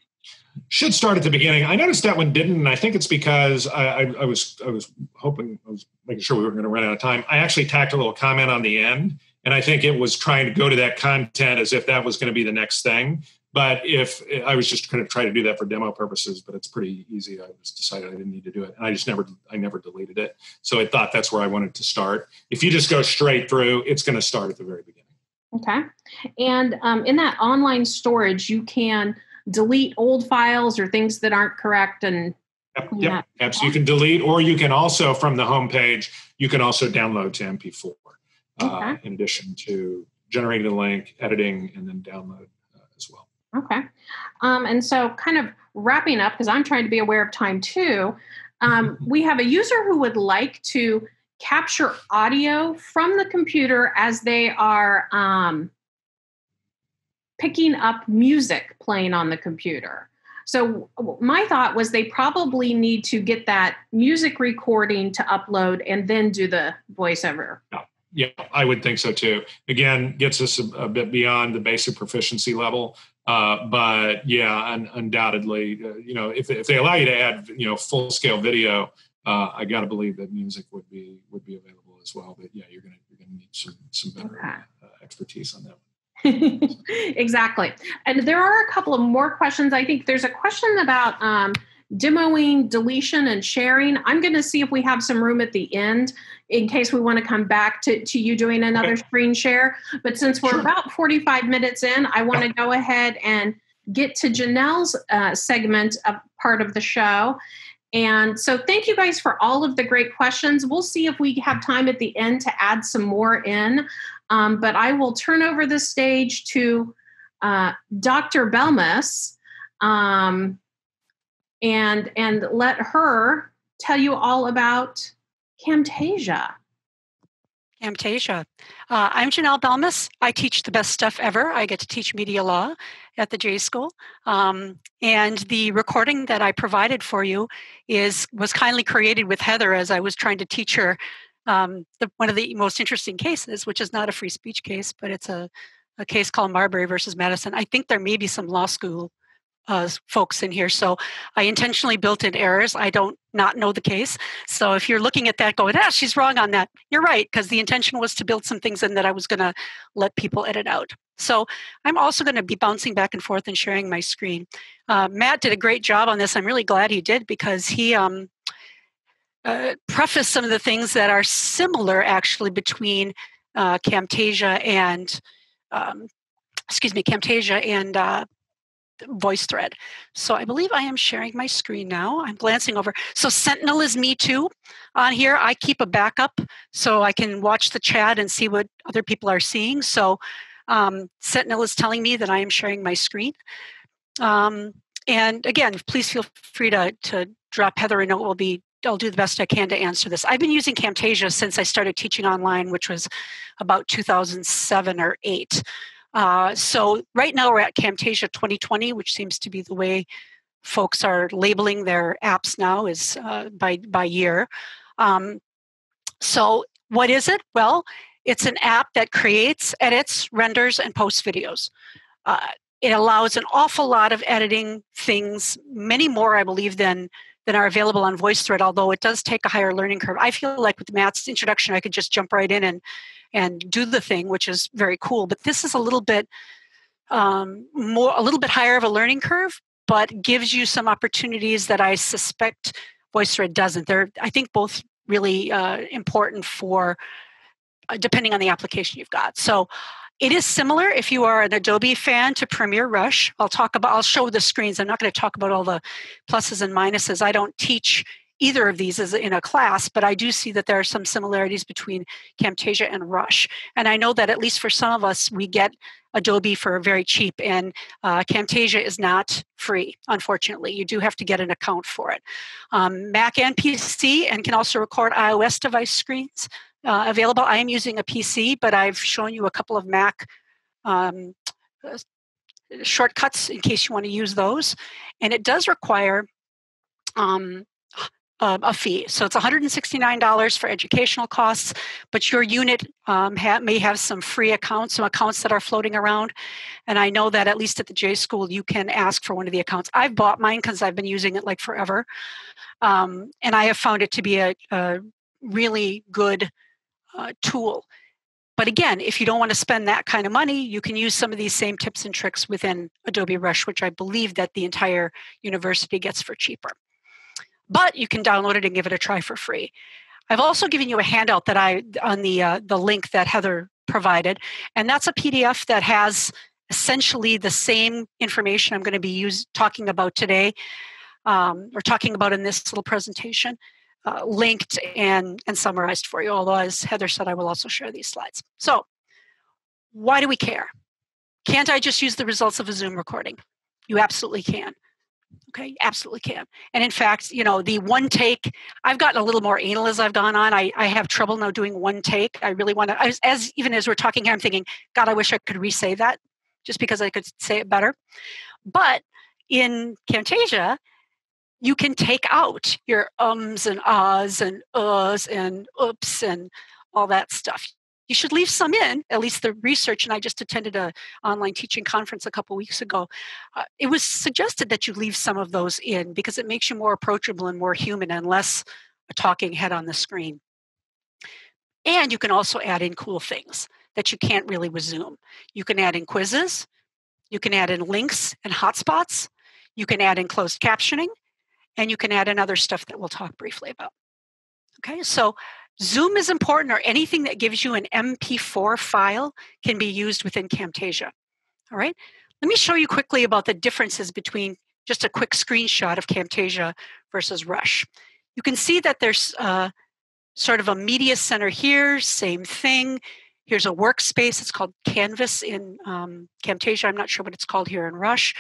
Should start at the beginning. I noticed that one didn't, and I think it's because I, I, I was I was hoping I was making sure we weren't going to run out of time. I actually tacked a little comment on the end, and I think it was trying to go to that content as if that was going to be the next thing. But if I was just going to try to do that for demo purposes, but it's pretty easy. I just decided I didn't need to do it, and I just never, I never deleted it. So I thought that's where I wanted to start. If you just go straight through, it's going to start at the very beginning. Okay, and um, in that online storage, you can delete old files or things that aren't correct and. Yep, yep, yep. So you can delete, or you can also from the home page, you can also download to MP4. Uh, okay. Uh, in addition to generating the link, editing, and then download uh, as well. Okay. Um, and so, kind of wrapping up, because I'm trying to be aware of time too, um, we have a user who would like to capture audio from the computer as they are um, picking up music playing on the computer. So, my thought was they probably need to get that music recording to upload and then do the voiceover. Yeah. Yeah, I would think so too. Again, gets us a, a bit beyond the basic proficiency level. Uh, but yeah, un- undoubtedly, uh, you know, if, if they allow you to add, you know, full scale video, uh, I got to believe that music would be would be available as well. But yeah, you're gonna you're gonna need some some better. Uh, expertise on that. exactly. And there are a couple of more questions. I think there's a question about um, demoing, deletion, and sharing. I'm going to see if we have some room at the end in case we want to come back to, to you doing another okay. screen share. But since we're sure. about 45 minutes in, I want to yeah. go ahead and get to Genelle's uh, segment of part of the show. And so, thank you guys for all of the great questions. We'll see if we have time at the end to add some more in. Um, but I will turn over the stage to uh, Dr. Belmas um, and and let her tell you all about Camtasia. Camtasia. Uh, I'm Genelle Belmas. I teach the best stuff ever. I get to teach media law at the J School. Um, and the recording that I provided for you is was kindly created with Heather as I was trying to teach her um, the, one of the most interesting cases, which is not a free speech case, but it's a, a case called Marbury versus Madison. I think there may be some law school uh, folks in here. So I intentionally built in errors. I don't not know the case. So if you're looking at that going, ah, she's wrong on that, you're right, because the intention was to build some things in that I was going to let people edit out. So I'm also going to be bouncing back and forth and sharing my screen. Uh, Matt did a great job on this. I'm really glad he did because he um, uh, prefaced some of the things that are similar actually between uh, Camtasia and um, excuse me, Camtasia and uh, VoiceThread. So I believe I am sharing my screen now. I'm glancing over. So Sentinel is me too on here. I keep a backup so I can watch the chat and see what other people are seeing. So um, Sentinel is telling me that I am sharing my screen. Um, and again, please feel free to, to drop Heather a note. We'll be I'll do the best I can to answer this. I've been using Camtasia since I started teaching online, which was about 2007 or 8. Uh, so right now we're at Camtasia 2020, which seems to be the way folks are labeling their apps now is uh, by by year. Um, so what is it? Well, it's an app that creates, edits, renders, and posts videos. Uh, it allows an awful lot of editing things, many more, I believe, than than are available on VoiceThread. Although it does take a higher learning curve. I feel like with Matt's introduction, I could just jump right in and and do the thing, which is very cool. But this is a little bit um, more, a little bit higher of a learning curve, but gives you some opportunities that I suspect VoiceThread doesn't. They're, I think, both really uh, important for uh, depending on the application you've got. So it is similar if you are an Adobe fan to Premiere Rush. I'll talk about I'll show the screens. I'm not going to talk about all the pluses and minuses. I don't teach either of these as in a class, but I do see that there are some similarities between Camtasia and Rush. And I know that at least for some of us, we get Adobe for very cheap, and uh, Camtasia is not free, unfortunately. You do have to get an account for it. Um, Mac and PC, and can also record iOS device screens uh, available. I am using a PC, but I've shown you a couple of Mac um, uh, shortcuts in case you want to use those. And it does require um, um, a fee. So it's $169 for educational costs, but your unit um, ha- may have some free accounts, some accounts that are floating around. And I know that at least at the J School, you can ask for one of the accounts. I've bought mine because I've been using it like forever. Um, and I have found it to be a, a really good uh, tool. But again, if you don't want to spend that kind of money, you can use some of these same tips and tricks within Adobe Rush, which I believe that the entire university gets for cheaper but you can download it and give it a try for free. I've also given you a handout that I on the uh, the link that Heather provided, and that's a PDF that has essentially the same information I'm going to be use, talking about today, um, or talking about in this little presentation, uh, linked and and summarized for you. Although, as Heather said, I will also share these slides. So, why do we care? Can't I just use the results of a Zoom recording? You absolutely can. Okay, absolutely can. And in fact, you know, the one take, I've gotten a little more anal as I've gone on. I, I have trouble now doing one take. I really want to, as, as even as we're talking here, I'm thinking, God, I wish I could re say that just because I could say it better. But in Camtasia, you can take out your ums and ahs and uhs and oops and all that stuff you should leave some in at least the research and i just attended a online teaching conference a couple weeks ago uh, it was suggested that you leave some of those in because it makes you more approachable and more human and less a talking head on the screen. And you can also add in cool things that you can't really with zoom you can add in quizzes you can add in links and hotspots you can add in closed captioning and you can add in other stuff that we'll talk briefly about. Okay so Zoom is important, or anything that gives you an MP4 file can be used within Camtasia. All right, let me show you quickly about the differences between just a quick screenshot of Camtasia versus Rush. You can see that there's uh, sort of a media center here, same thing. Here's a workspace. It's called Canvas in um, Camtasia. I'm not sure what it's called here in Rush.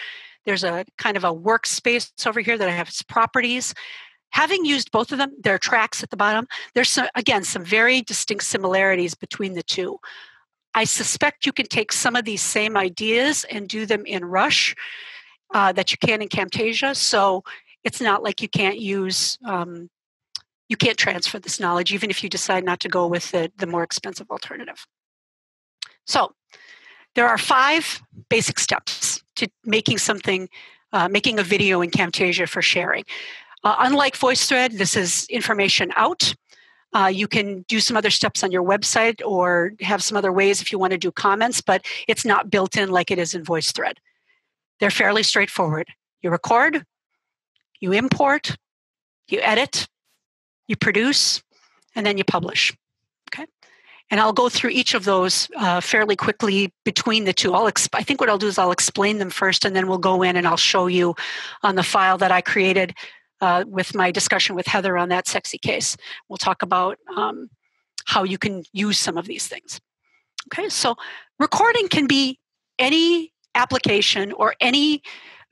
There's a kind of a workspace over here that I have its properties having used both of them, there are tracks at the bottom. There's some, again some very distinct similarities between the two. I suspect you can take some of these same ideas and do them in Rush uh, that you can in Camtasia. So it's not like you can't use, um, you can't transfer this knowledge even if you decide not to go with the, the more expensive alternative. So there are five basic steps to making something, uh, making a video in Camtasia for sharing. Uh, unlike VoiceThread, this is information out. Uh, you can do some other steps on your website or have some other ways if you want to do comments, but it's not built in like it is in VoiceThread. They're fairly straightforward. You record, you import, you edit, you produce, and then you publish. Okay, and I'll go through each of those uh, fairly quickly between the two. I'll exp- I think what I'll do is I'll explain them first, and then we'll go in and I'll show you on the file that I created uh, with my discussion with Heather on that sexy case. We'll talk about um, how you can use some of these things. Okay, so recording can be any application or any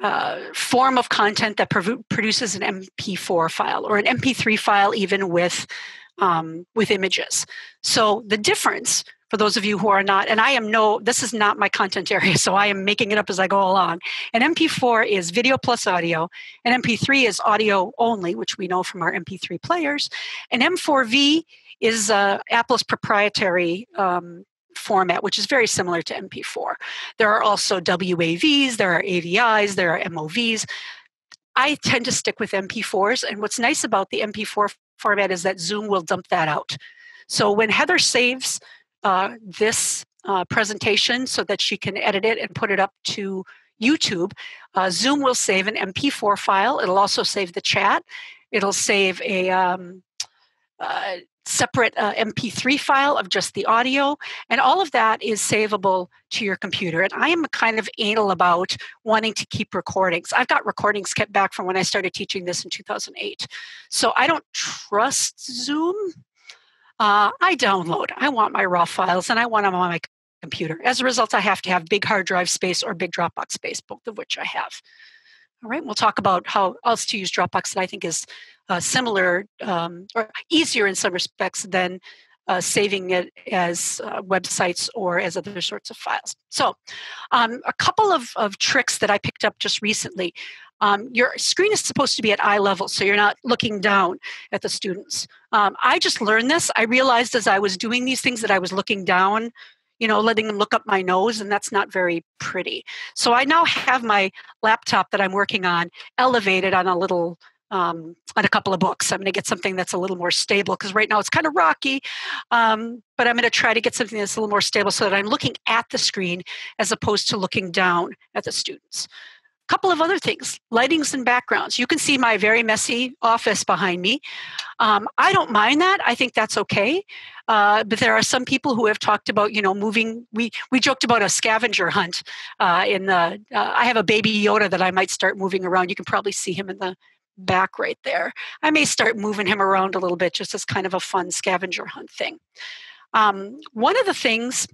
uh, form of content that pro- produces an MP4 file or an MP3 file, even with um, with images. So the difference for those of you who are not, and I am no, this is not my content area, so I am making it up as I go along. An MP4 is video plus audio, and MP3 is audio only, which we know from our MP3 players. And M4V is uh, Apple's proprietary um, format, which is very similar to MP4. There are also WAVs, there are AVIs, there are MOVs. I tend to stick with MP4s, and what's nice about the MP4 format is that Zoom will dump that out. So when Heather saves uh, this uh, presentation so that she can edit it and put it up to YouTube. Uh, Zoom will save an MP4 file. It'll also save the chat. It'll save a um, uh, separate uh, MP3 file of just the audio, and all of that is savable to your computer. And I am kind of anal about wanting to keep recordings. I've got recordings kept back from when I started teaching this in 2008. So I don't trust Zoom. Uh, I download. I want my raw files and I want them on my computer. As a result, I have to have big hard drive space or big Dropbox space, both of which I have. All right, we'll talk about how else to use Dropbox that I think is uh, similar um, or easier in some respects than uh, saving it as uh, websites or as other sorts of files. So, um, a couple of, of tricks that I picked up just recently. Um, your screen is supposed to be at eye level, so you're not looking down at the students. Um, I just learned this. I realized as I was doing these things that I was looking down you know, letting them look up my nose, and that's not very pretty. So I now have my laptop that I'm working on elevated on a little um, on a couple of books. I'm going to get something that's a little more stable because right now it's kind of rocky. Um, but I'm going to try to get something that's a little more stable so that I'm looking at the screen as opposed to looking down at the students. A couple of other things lightings and backgrounds. You can see my very messy office behind me. Um, i don't mind that. I think that's okay. Uh, but there are some people who have talked about you know moving. We we joked about a scavenger hunt uh, in the uh, i have a baby yoda that i might start moving around. You can probably see him in the back right there. I may start moving him around a little bit just as kind of a fun scavenger hunt thing. Um, one of the things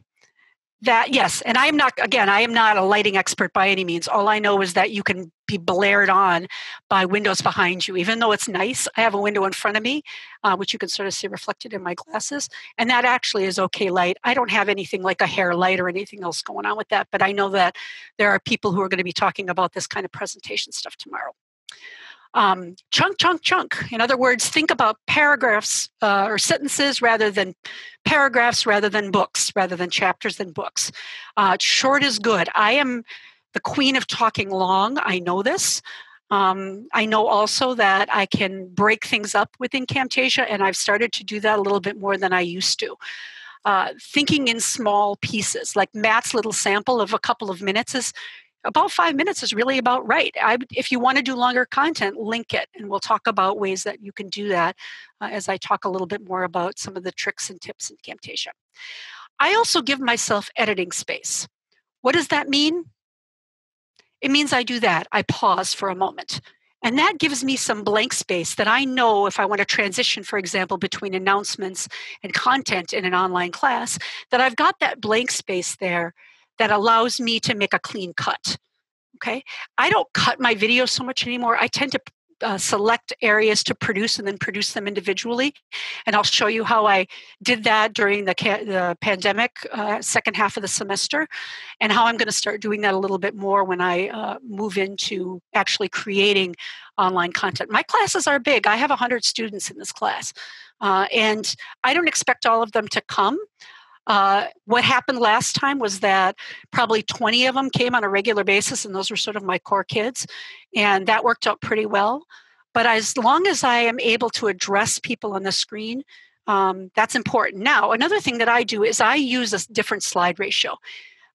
that yes and i am not again i am not a lighting expert by any means. All i know is that you can be blared on by windows behind you even though it's nice. I have a window in front of me uh, which you can sort of see reflected in my glasses and that actually is okay light. I don't have anything like a hair light or anything else going on with that but i know that there are people who are going to be talking about this kind of presentation stuff tomorrow um, chunk, chunk, chunk. In other words, think about paragraphs uh, or sentences rather than paragraphs, rather than books, rather than chapters than books. Uh, short is good. I am the queen of talking long. I know this. Um, I know also that I can break things up within Camtasia, and I've started to do that a little bit more than I used to. Uh, thinking in small pieces, like Matt's little sample of a couple of minutes is about five minutes is really about right. I, if you want to do longer content, link it, and we'll talk about ways that you can do that uh, as I talk a little bit more about some of the tricks and tips in Camtasia. I also give myself editing space. What does that mean? It means I do that. I pause for a moment. And that gives me some blank space that I know if I want to transition, for example, between announcements and content in an online class, that I've got that blank space there that allows me to make a clean cut. Okay. I don't cut my videos so much anymore. I tend to uh, select areas to produce and then produce them individually. And I'll show you how I did that during the, ca- the pandemic, uh, second half of the semester, and how I'm going to start doing that a little bit more when I uh, move into actually creating online content. My classes are big. I have 100 students in this class, uh, and I don't expect all of them to come. Uh, what happened last time was that probably 20 of them came on a regular basis, and those were sort of my core kids, and that worked out pretty well. But as long as I am able to address people on the screen, um, that's important. Now, another thing that I do is I use a different slide ratio.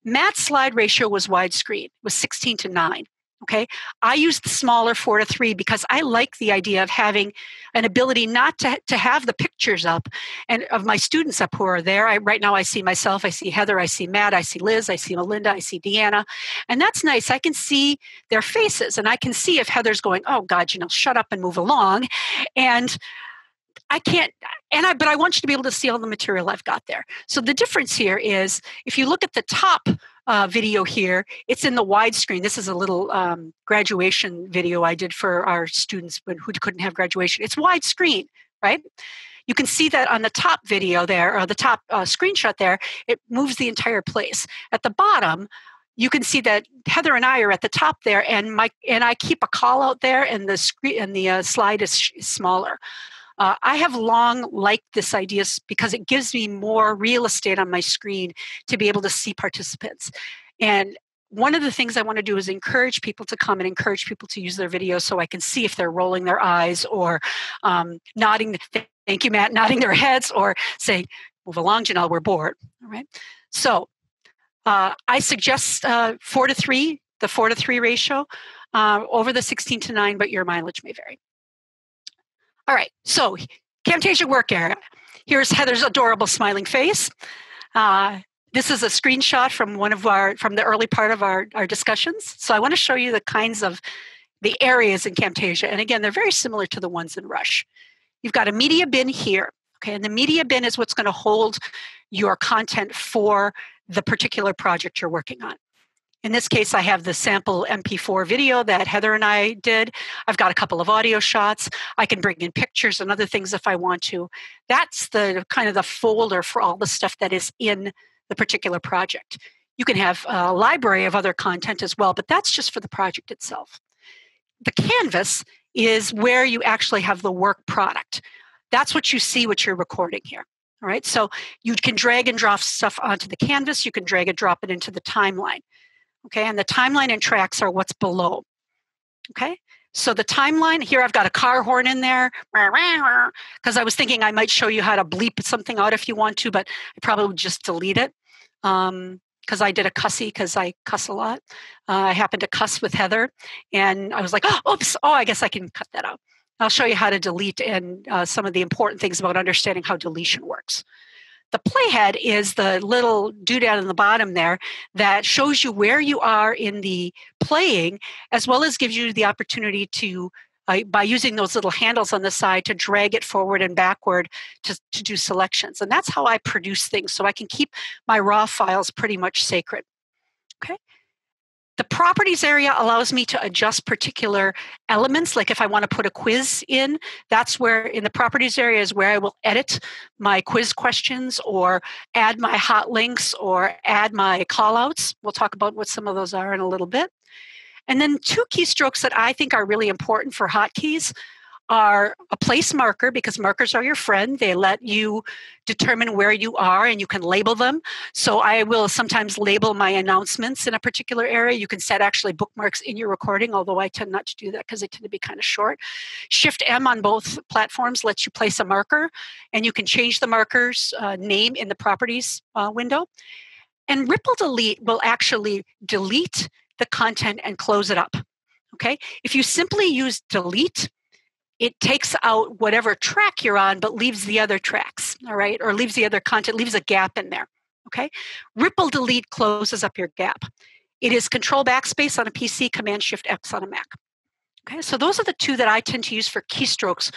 Matt's slide ratio was widescreen, was 16 to 9. Okay. I use the smaller four to three because I like the idea of having an ability not to, to have the pictures up and of my students up who are there. I, right now, I see myself, I see Heather, I see Matt, I see Liz, I see Melinda, I see Deanna. And that's nice. I can see their faces and I can see if Heather's going, oh, God, you know, shut up and move along. And I can't, and I, but I want you to be able to see all the material I've got there. So the difference here is if you look at the top uh, video here. It's in the widescreen. This is a little um, graduation video I did for our students who couldn't have graduation. It's widescreen, right? You can see that on the top video there, or the top uh, screenshot there, it moves the entire place. At the bottom, you can see that Heather and I are at the top there, and my and I keep a call out there, and the screen and the uh, slide is, sh- smaller. Uh, I have long liked this idea because it gives me more real estate on my screen to be able to see participants. And one of the things I want to do is encourage people to come and encourage people to use their video so I can see if they're rolling their eyes or um, nodding. Thank you, Matt. Nodding their heads or saying, "Move along, Genelle. We're bored." All right. So uh, I suggest uh, four to three, the four to three ratio uh, over the 16 to 9, but your mileage may vary. All right, so Camtasia work area. here's Heather's adorable smiling face. Uh, this is a screenshot from one of our from the early part of our, our discussions. So I want to show you the kinds of the areas in Camtasia. And again, they're very similar to the ones in Rush. You've got a media bin here. Okay, and the media bin is what's going to hold your content for the particular project you're working on. In this case, I have the sample MP4 video that Heather and I did. I've got a couple of audio shots. I can bring in pictures and other things if I want to. That's the kind of the folder for all the stuff that is in the particular project. You can have a library of other content as well, but that's just for the project itself. The canvas is where you actually have the work product. That's what you see what you're recording here. All right, so you can drag and drop stuff onto the canvas, you can drag and drop it into the timeline. Okay, and the timeline and tracks are what's below. Okay, so the timeline here, I've got a car horn in there because I was thinking I might show you how to bleep something out if you want to, but I probably would just delete it. Um, because I did a cussy because I cuss a lot. Uh, I happened to cuss with Heather, and I was like, oh, oops, oh, I guess I can cut that out. I'll show you how to delete and uh, some of the important things about understanding how deletion works. The playhead is the little doodad in the bottom there that shows you where you are in the playing, as well as gives you the opportunity to uh, by using those little handles on the side to drag it forward and backward to, to do selections. And that's how I produce things. So I can keep my raw files pretty much sacred. Okay. The properties area allows me to adjust particular elements. Like if I want to put a quiz in, that's where in the properties area is where I will edit my quiz questions or add my hot links or add my callouts. We'll talk about what some of those are in a little bit. And then two keystrokes that I think are really important for hotkeys are a place marker because markers are your friend. They let you determine where you are and you can label them. So I will sometimes label my announcements in a particular area. You can set actually bookmarks in your recording, although I tend not to do that because they tend to be kind of short. Shift M on both platforms lets you place a marker and you can change the marker's uh, name in the properties uh, window. And ripple delete will actually delete the content and close it up. Okay. If you simply use delete, it takes out whatever track you're on, but leaves the other tracks, all right, or leaves the other content, leaves a gap in there. Okay. Ripple delete closes up your gap. It is control backspace on a PC, command shift X on a Mac. Okay, so those are the two that I tend to use for keystrokes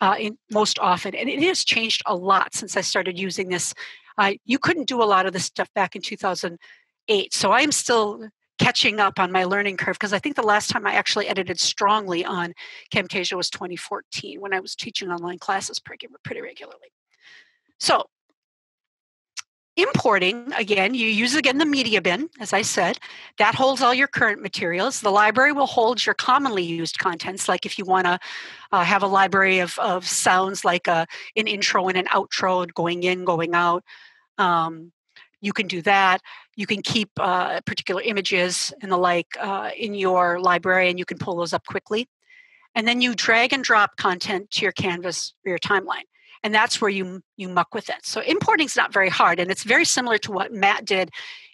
uh, in, most often, and it has changed a lot since I started using this. Uh, you couldn't do a lot of this stuff back in 2008, so I am still catching up on my learning curve because I think the last time I actually edited strongly on Camtasia was 2014 when I was teaching online classes pretty, regularly. So importing again you use again the media bin as i said that holds all your current materials the library will hold your commonly used contents like if you want to uh, have a library of, of sounds like a, an intro and an outro going in going out um, you can do that. You can keep uh, particular images and the like uh, in your library and you can pull those up quickly. And then you drag and drop content to your canvas or your timeline. And that's where you, you muck with it. So importing is not very hard. And it's very similar to what Matt did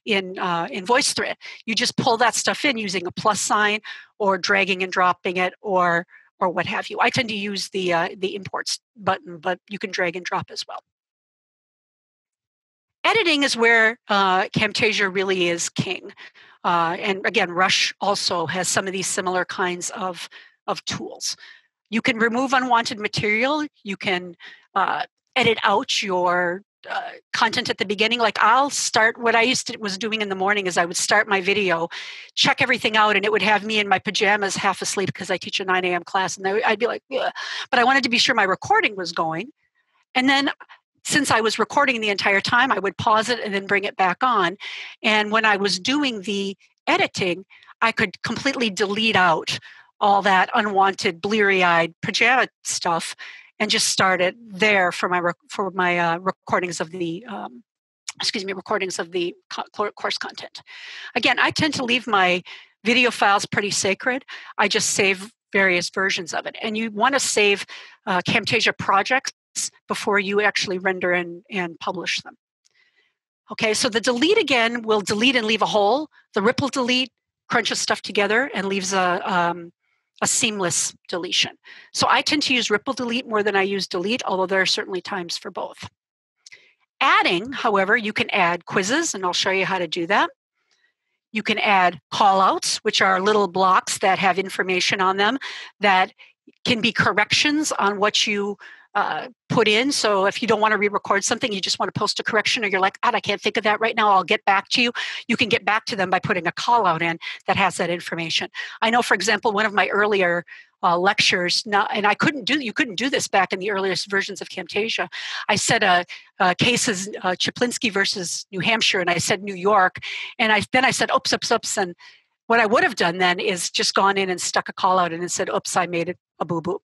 in, uh, in VoiceThread. You just pull that stuff in using a plus sign or dragging and dropping it or, or what have you. I tend to use the, uh, the imports button, but you can drag and drop as well editing is where uh, Camtasia really is king. Uh, and again, Rush also has some of these similar kinds of, of tools. You can remove unwanted material. You can uh, edit out your uh, content at the beginning. Like I'll start what I used to was doing in the morning is I would start my video, check everything out, and it would have me in my pajamas, half asleep because I teach a 9 a.m. class, and I'd be like, Ugh. but I wanted to be sure my recording was going. And then since I was recording the entire time, I would pause it and then bring it back on. And when I was doing the editing, I could completely delete out all that unwanted, bleary-eyed pajama stuff and just start it there for my for my uh, recordings of the um, excuse me recordings of the course content. Again, I tend to leave my video files pretty sacred. I just save various versions of it, and you want to save uh, Camtasia projects before you actually render and, and publish them. Okay, so the delete again will delete and leave a hole. The ripple delete crunches stuff together and leaves a, um, a seamless deletion. So I tend to use ripple delete more than I use delete, although there are certainly times for both. Adding, however, you can add quizzes, and I'll show you how to do that. You can add callouts, which are little blocks that have information on them that can be corrections on what you uh, put in. So if you don't want to re-record something, you just want to post a correction, or you're like, God, I can't think of that right now. I'll get back to you. You can get back to them by putting a call out in that has that information. I know, for example, one of my earlier uh, lectures, and I couldn't do you couldn't do this back in the earliest versions of Camtasia. I said a, a case is uh, Chaplinsky versus New Hampshire, and I said New York, and I then I said oops, oops, oops, and what I would have done then is just gone in and stuck a call out and said, oops, I made it a boo boo.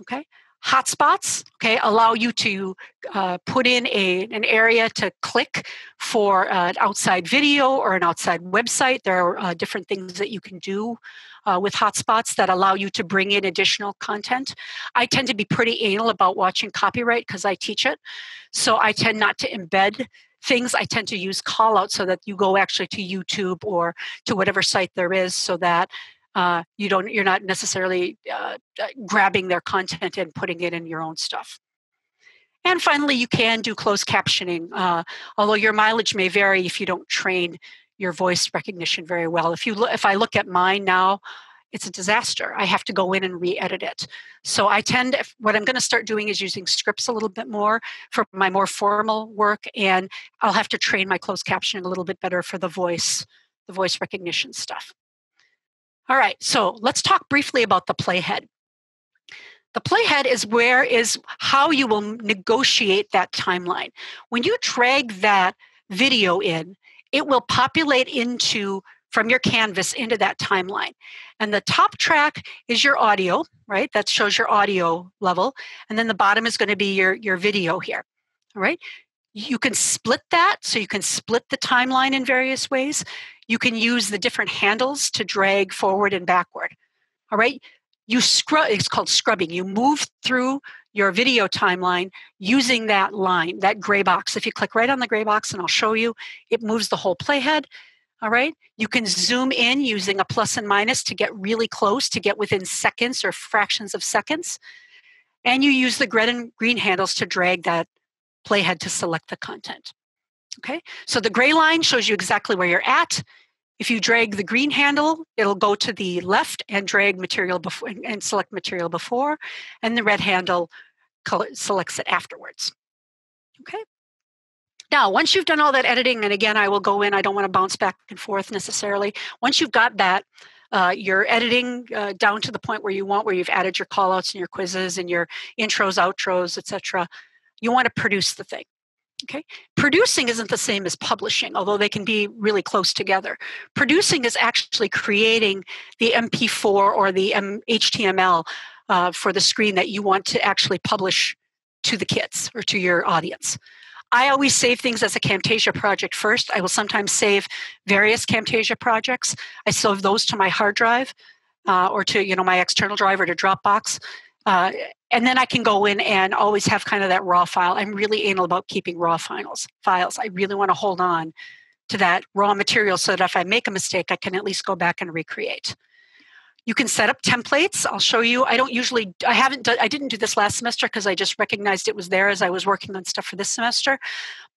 Okay hotspots okay allow you to uh, put in a, an area to click for uh, an outside video or an outside website. There are uh, different things that you can do uh, with hotspots that allow you to bring in additional content. I tend to be pretty anal about watching copyright because i teach it so i tend not to embed things. I tend to use call out so that you go actually to youtube or to whatever site there is so that uh, you don't you're not necessarily uh, uh, grabbing their content and putting it in your own stuff. And finally you can do closed captioning uh, although your mileage may vary if you don't train your voice recognition very well. If you look if i look at mine now it's a disaster. I have to go in and re-edit it. So i tend if, what i'm going to start doing is using scripts a little bit more for my more formal work and i'll have to train my closed captioning a little bit better for the voice the voice recognition stuff all right, so let's talk briefly about the playhead. The playhead is where is how you will negotiate that timeline. When you drag that video in, it will populate into from your canvas into that timeline. And the top track is your audio, right? That shows your audio level. And then the bottom is going to be your, your video here. All right. You can split that. So you can split the timeline in various ways. You can use the different handles to drag forward and backward. All right. You scrub, it's called scrubbing. You move through your video timeline using that line, that gray box. If you click right on the gray box, and I'll show you, it moves the whole playhead. All right. You can zoom in using a plus and minus to get really close, to get within seconds or fractions of seconds. And you use the red and green handles to drag that playhead to select the content. Okay, so the gray line shows you exactly where you're at. If you drag the green handle, it'll go to the left and drag material before and select material before, and the red handle selects it afterwards. Okay. Now, once you've done all that editing, and again, I will go in, I don't want to bounce back and forth necessarily. Once you've got that, uh, your editing uh, down to the point where you want, where you've added your callouts and your quizzes and your intros, outros, etc., you want to produce the thing. Okay. Producing isn't the same as publishing, although they can be really close together. Producing is actually creating the MP4 or the HTML uh, for the screen that you want to actually publish to the kids or to your audience. I always save things as a Camtasia project first. I will sometimes save various Camtasia projects. I save those to my hard drive uh, or to you know my external drive or to Dropbox. Uh, and then I can go in and always have kind of that raw file. I'm really anal about keeping raw files. Files. I really want to hold on to that raw material so that if I make a mistake, I can at least go back and recreate. You can set up templates. I'll show you. I don't usually. I haven't. I didn't do this last semester because I just recognized it was there as I was working on stuff for this semester.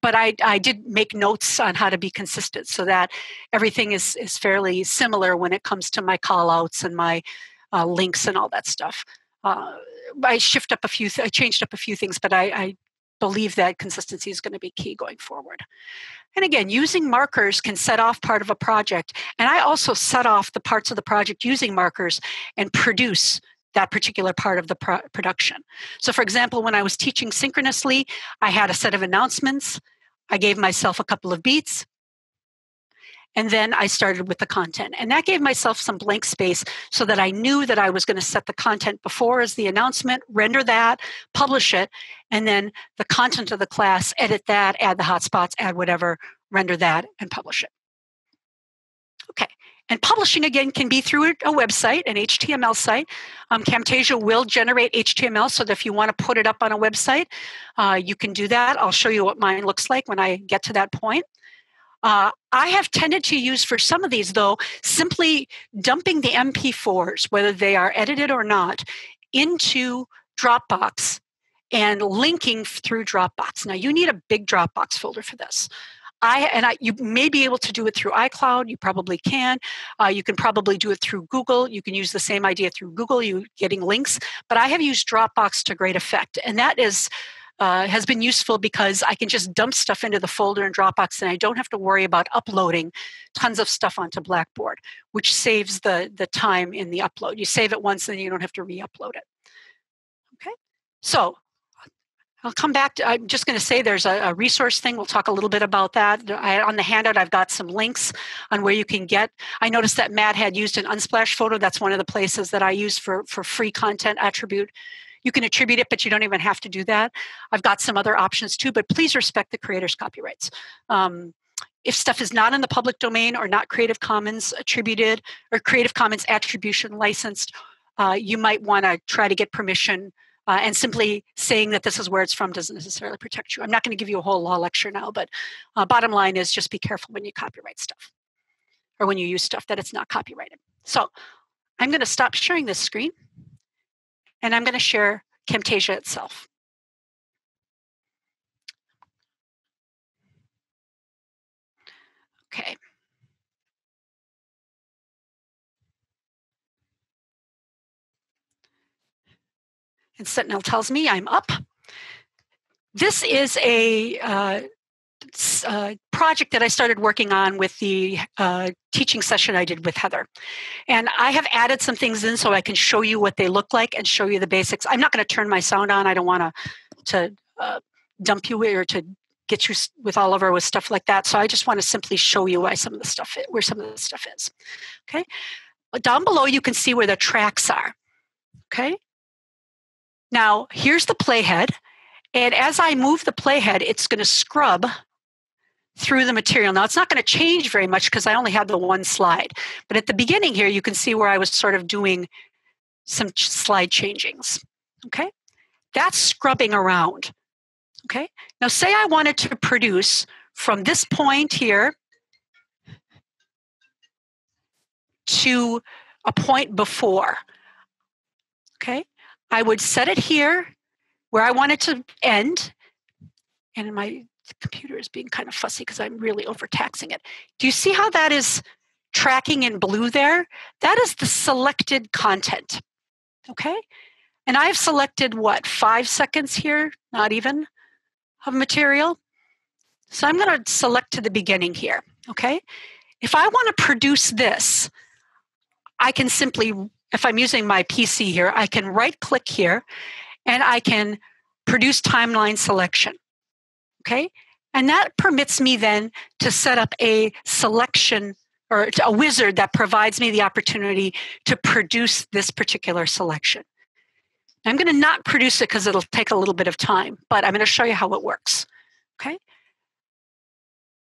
But I, I did make notes on how to be consistent so that everything is is fairly similar when it comes to my callouts and my uh, links and all that stuff. Uh, I shift up a few, th- I changed up a few things, but I, I believe that consistency is going to be key going forward. And again, using markers can set off part of a project. And I also set off the parts of the project using markers and produce that particular part of the pro- production. So, for example, when I was teaching synchronously, I had a set of announcements. I gave myself a couple of beats. And then I started with the content. And that gave myself some blank space so that I knew that I was going to set the content before as the announcement, render that, publish it, and then the content of the class, edit that, add the hotspots, add whatever, render that, and publish it. Okay. And publishing again can be through a website, an HTML site. Um, Camtasia will generate HTML so that if you want to put it up on a website, uh, you can do that. I'll show you what mine looks like when I get to that point. Uh, I have tended to use for some of these, though, simply dumping the MP4s, whether they are edited or not, into Dropbox and linking through Dropbox. Now, you need a big Dropbox folder for this. I and I, you may be able to do it through iCloud. You probably can. Uh, you can probably do it through Google. You can use the same idea through Google. You getting links, but I have used Dropbox to great effect, and that is. Uh, has been useful because I can just dump stuff into the folder in Dropbox and I don't have to worry about uploading tons of stuff onto Blackboard, which saves the, the time in the upload. You save it once and you don't have to re upload it. Okay, so I'll come back to, I'm just going to say there's a, a, resource thing. We'll talk a little bit about that. I, on the handout, I've got some links on where you can get. I noticed that Matt had used an Unsplash photo. That's one of the places that I use for, for free content attribute. You can attribute it, but you don't even have to do that. I've got some other options too, but please respect the creator's copyrights. Um, if stuff is not in the public domain or not Creative Commons attributed or Creative Commons attribution licensed, uh, you might want to try to get permission uh, and simply saying that this is where it's from doesn't necessarily protect you. I'm not going to give you a whole law lecture now, but uh, bottom line is just be careful when you copyright stuff or when you use stuff that it's not copyrighted. So I'm going to stop sharing this screen and I'm going to share Camtasia itself. Okay. and Sentinel tells me I'm up. This is a uh, uh, project that I started working on with the uh, teaching session I did with Heather. And I have added some things in so I can show you what they look like and show you the basics. I'm not going to turn my sound on. I don't want to uh, dump you or to get you with Oliver with stuff like that. So I just want to simply show you why some of the stuff where some of the stuff is. Okay. Down below you can see where the tracks are. Okay. Now, here's the playhead. And as I move the playhead, it's going to scrub through the material. Now, it's not going to change very much because I only have the one slide. But at the beginning here, you can see where I was sort of doing some slide changings. Okay? That's scrubbing around. Okay? Now, say I wanted to produce from this point here to a point before. Okay? I would set it here where I want it to end. And my computer is being kind of fussy because I'm really overtaxing it. Do you see how that is tracking in blue there? That is the selected content. Okay? And I've selected what, five seconds here? Not even of material. So I'm going to select to the beginning here. Okay? If I want to produce this, I can simply if I'm using my PC here, I can right click here and I can produce timeline selection. Okay? And that permits me then to set up a selection or a wizard that provides me the opportunity to produce this particular selection. I'm going to not produce it because it'll take a little bit of time, but I'm going to show you how it works. Okay?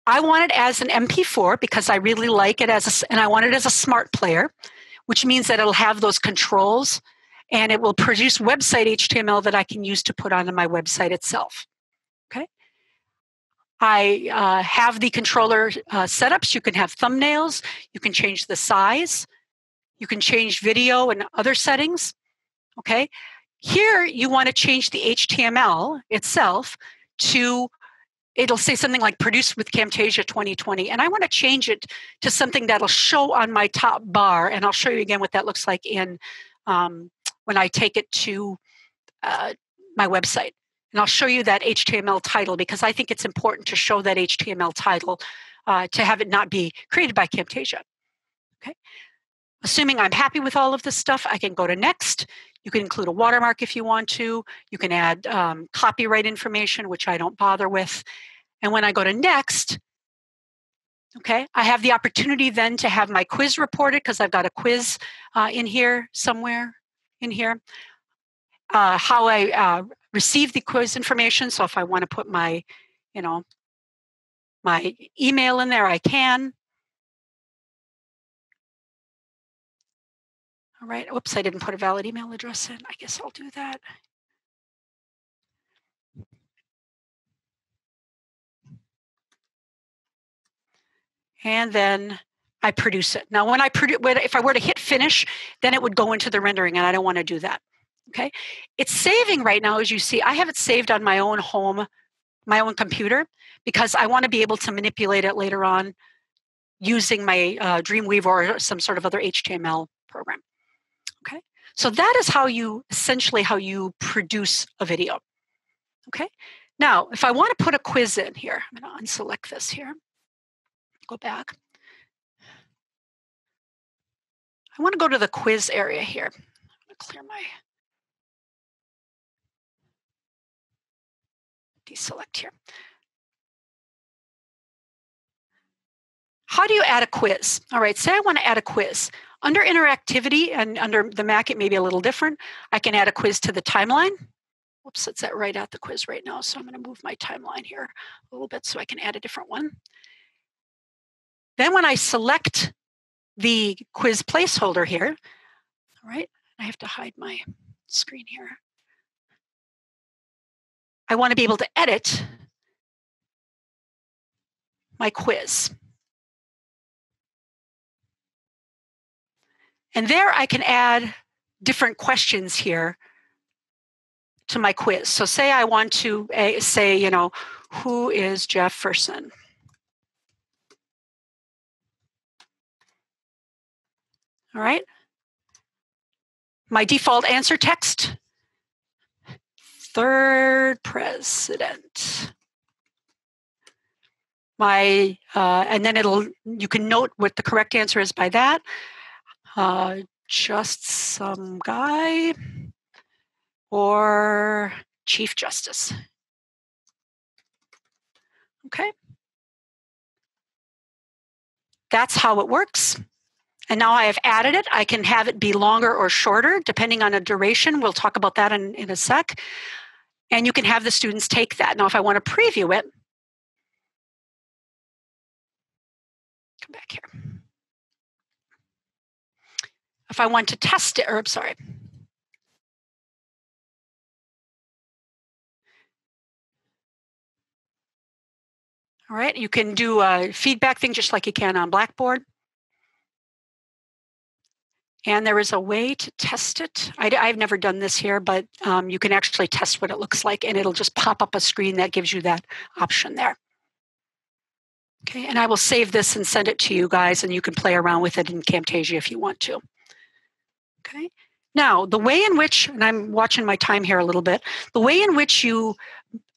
I want it as an MP4 because I really like it as a, and I want it as a smart player which means that it'll have those controls and it will produce website HTML that I can use to put onto my website itself. I uh, have the controller uh, setups. You can have thumbnails. You can change the size. You can change video and other settings. Okay. Here, you want to change the HTML itself to it'll say something like produced with Camtasia 2020. And I want to change it to something that'll show on my top bar. And I'll show you again what that looks like in um, when I take it to uh, my website. And I'll show you that HTML title because I think it's important to show that HTML title uh, to have it not be created by Camtasia. Okay. Assuming I'm happy with all of this stuff, I can go to next. You can include a watermark if you want to. You can add um, copyright information, which I don't bother with. And when I go to next, okay, I have the opportunity then to have my quiz reported because I've got a quiz uh, in here somewhere in here. Uh, how I uh, receive the quiz information. So if I want to put my, you know, my email in there, I can. All right, oops, I didn't put a valid email address in. I guess I'll do that. and then I produce it. Now, when I produce, if I were to hit finish, then it would go into the rendering, and I don't want to do that. Okay, it's saving right now, as you see. I have it saved on my own home, my own computer, because I want to be able to manipulate it later on using my uh, Dreamweaver or some sort of other HTML program. Okay, so that is how you essentially how you produce a video. Okay, now if I want to put a quiz in here, I'm going to unselect this here. Go back. I want to go to the quiz area here. I'm going to clear my deselect here. How do you add a quiz? All right, say I want to add a quiz. Under interactivity and under the Mac, it may be a little different. I can add a quiz to the timeline. Whoops, it's at right at the quiz right now. So I'm going to move my timeline here a little bit so I can add a different one. Then when I select the quiz placeholder here, all right, I have to hide my screen here. I want to be able to edit my quiz. And there I can add different questions here to my quiz. So say I want to uh, say, you know, who is Jefferson? All right. My default answer text, third president. My, uh, and then it'll, you can note what the correct answer is by that. Uh, just some guy or Chief Justice. Okay. That's how it works. And now I have added it. I can have it be longer or shorter depending on a duration. We'll talk about that in, in a sec. And you can have the students take that. Now, if I want to preview it, come back here. If I want to test it, or I'm sorry, All right, you can do a feedback thing just like you can on Blackboard. And there is a way to test it. I, have never done this here, but um, you can actually test what it looks like and it'll just pop up a screen that gives you that option there. Okay, and I will save this and send it to you guys and you can play around with it in Camtasia if you want to. Okay, now the way in which, and I'm watching my time here a little bit, the way in which you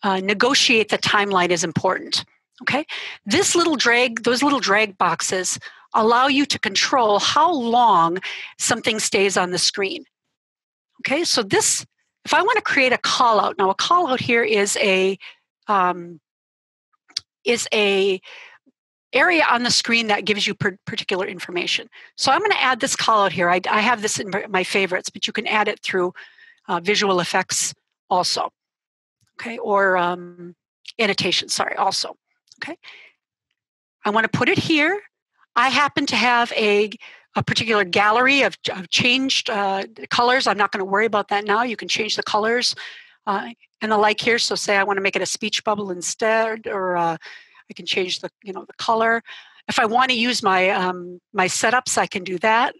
uh, negotiate the timeline is important. Okay, this little drag, those little drag boxes allow you to control how long something stays on the screen. Okay, so this, if I want to create a call out, now a call out here is a um, is a area on the screen that gives you particular information. So I'm going to add this call out here. I, I, have this in my favorites, but you can add it through uh, visual effects also. Okay, or um, annotation, sorry, also. Okay. I want to put it here I happen to have a, a particular gallery of, of changed uh, colors. I'm not going to worry about that now. You can change the colors uh, and the like here. So say I want to make it a speech bubble instead, or uh, I can change the you know the color. If I want to use my um, my setups, I can do that.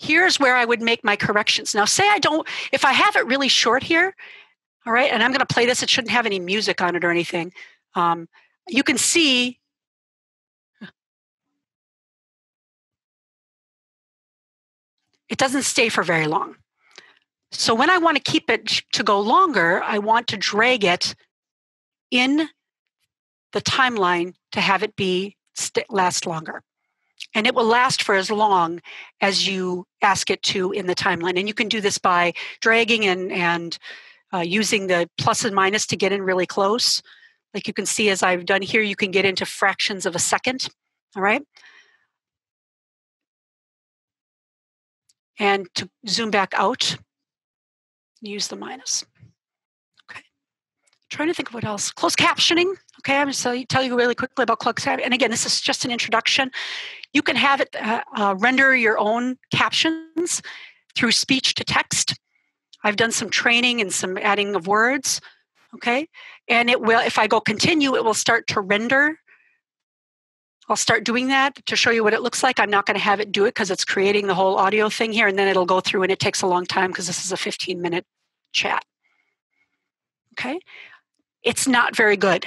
Here's where I would make my corrections. Now, say I don't, if I have it really short here, all right, and I'm going to play this, it shouldn't have any music on it or anything. Um, you can see it doesn't stay for very long. So when I want to keep it to go longer, I want to drag it in the timeline to have it be st- last longer and it will last for as long as you ask it to in the timeline. And you can do this by dragging and, and uh, using the plus and minus to get in really close. Like you can see as I've done here, you can get into fractions of a second. All right. And to zoom back out, use the minus. Trying to think of what else. Closed captioning. Okay, I'm going to tell you really quickly about closed captioning. And again, this is just an introduction. You can have it uh, uh, render your own captions through speech to text. I've done some training and some adding of words. Okay, and it will. If I go continue, it will start to render. I'll start doing that to show you what it looks like. I'm not going to have it do it because it's creating the whole audio thing here, and then it'll go through, and it takes a long time because this is a 15 minute chat. Okay, it's not very good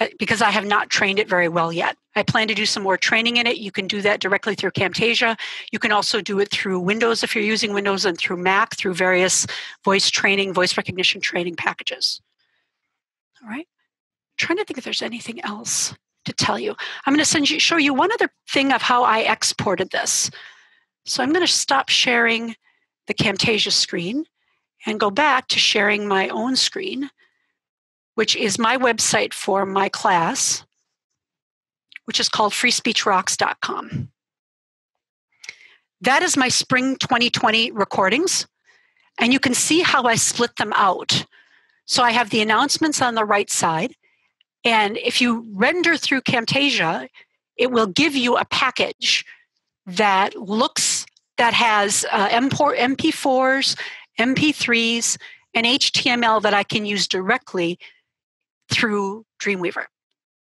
uh, because I have not trained it very well yet. I plan to do some more training in it. You can do that directly through Camtasia. You can also do it through Windows if you're using Windows and through Mac through various voice training, voice recognition training packages. All right. I'm trying to think if there's anything else to tell you. I'm going to send you, show you one other thing of how I exported this. So I'm going to stop sharing the Camtasia screen and go back to sharing my own screen, which is my website for my class, which is called freespeechrocks.com. That is my spring 2020 recordings, and you can see how I split them out. So I have the announcements on the right side, and if you render through Camtasia, it will give you a package that looks that has uh, MP4s MP3s, and HTML that I can use directly through Dreamweaver.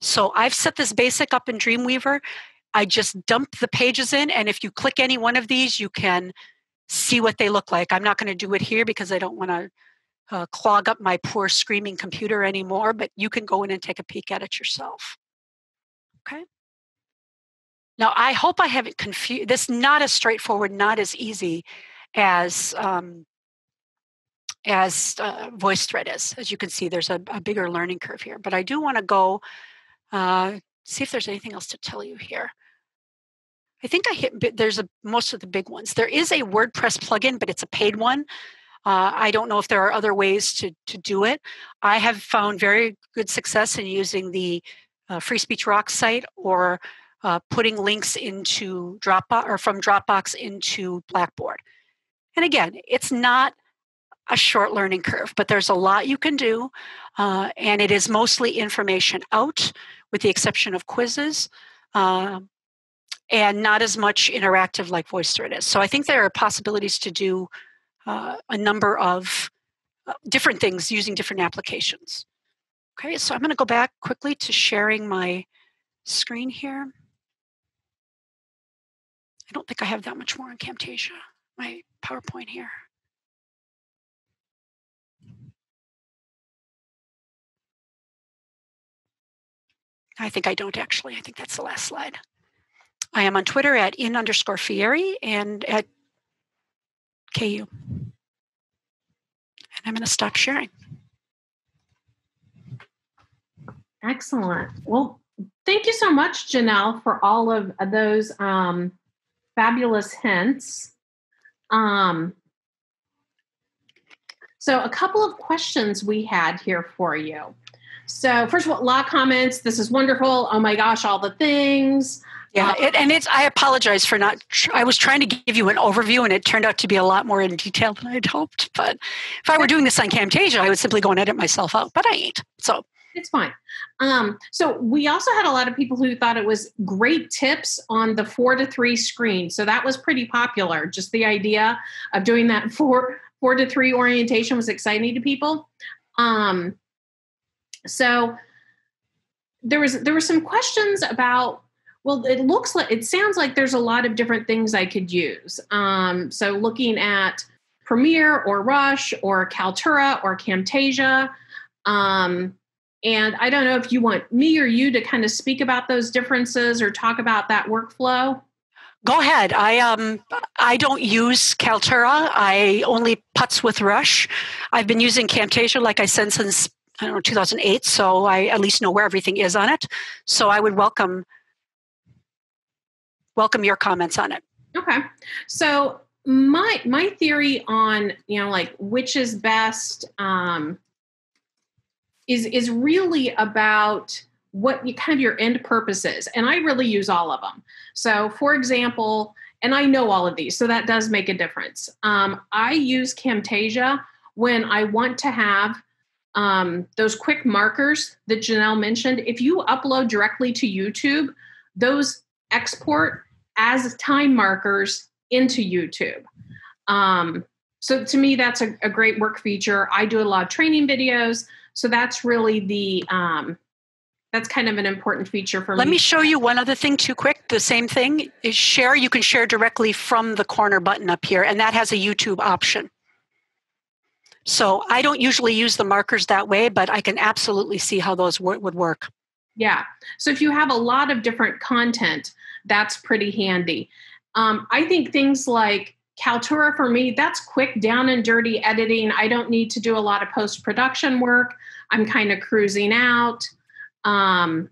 So I've set this basic up in Dreamweaver. I just dump the pages in, and if you click any one of these, you can see what they look like. I'm not going to do it here because I don't want to uh, clog up my poor screaming computer anymore, but you can go in and take a peek at it yourself. Okay. Now, I hope I haven't confused this. Not as straightforward, not as easy as um, as uh, VoiceThread is. As you can see, there's a, a bigger learning curve here. But I do want to go uh, see if there's anything else to tell you here. I think I hit, there's a, most of the big ones. There is a WordPress plugin, but it's a paid one. Uh, I don't know if there are other ways to, to do it. I have found very good success in using the uh, Free Speech Rock site or uh, putting links into Dropbox or from Dropbox into Blackboard. And again, it's not a short learning curve, but there's a lot you can do, uh, and it is mostly information out, with the exception of quizzes, uh, and not as much interactive like VoiceThread is. So I think there are possibilities to do uh, a number of uh, different things using different applications. Okay, so I'm going to go back quickly to sharing my screen here. I don't think I have that much more in Camtasia, my PowerPoint here. I think I don't actually. I think that's the last slide. I am on Twitter at in underscore Fieri and at KU. And I'm going to stop sharing. Excellent. Well, thank you so much, Genelle, for all of those um, fabulous hints. Um, so, a couple of questions we had here for you. So, first of all, a lot of comments. This is wonderful. Oh my gosh, all the things. Yeah, it, and it's. I apologize for not. I was trying to give you an overview, and it turned out to be a lot more in detail than I'd hoped. But if I were doing this on Camtasia, I would simply go and edit myself out. But I ain't. So it's fine. Um, so we also had a lot of people who thought it was great tips on the four to three screen. So that was pretty popular. Just the idea of doing that four four to three orientation was exciting to people. Um, so there was there were some questions about well it looks like it sounds like there's a lot of different things i could use. Um, so looking at premiere or rush or kaltura or camtasia um, and i don't know if you want me or you to kind of speak about those differences or talk about that workflow. Go ahead. I um i don't use kaltura. I only putz with rush. I've been using camtasia like i said since I don't know, 2008, so I at least know where everything is on it. So I would welcome welcome your comments on it. Okay. So my my theory on you know like which is best um, is is really about what you kind of your end purpose is, and I really use all of them. So, for example, and I know all of these, so that does make a difference. Um, I use Camtasia when I want to have um, those quick markers that Genelle mentioned, if you upload directly to YouTube, those export as time markers into YouTube. Um, so to me, that's a, a, great work feature. I do a lot of training videos, so that's really the um, that's kind of an important feature for Let me. Let me show you one other thing too quick. The same thing is share. You can share directly from the corner button up here, and that has a YouTube option. So I don't usually use the markers that way, but I can absolutely see how those would work. Yeah. So if you have a lot of different content, that's pretty handy. Um, I think things like Kaltura for me, that's quick, down and dirty editing. I don't need to do a lot of post production work. I'm kind of cruising out. Um,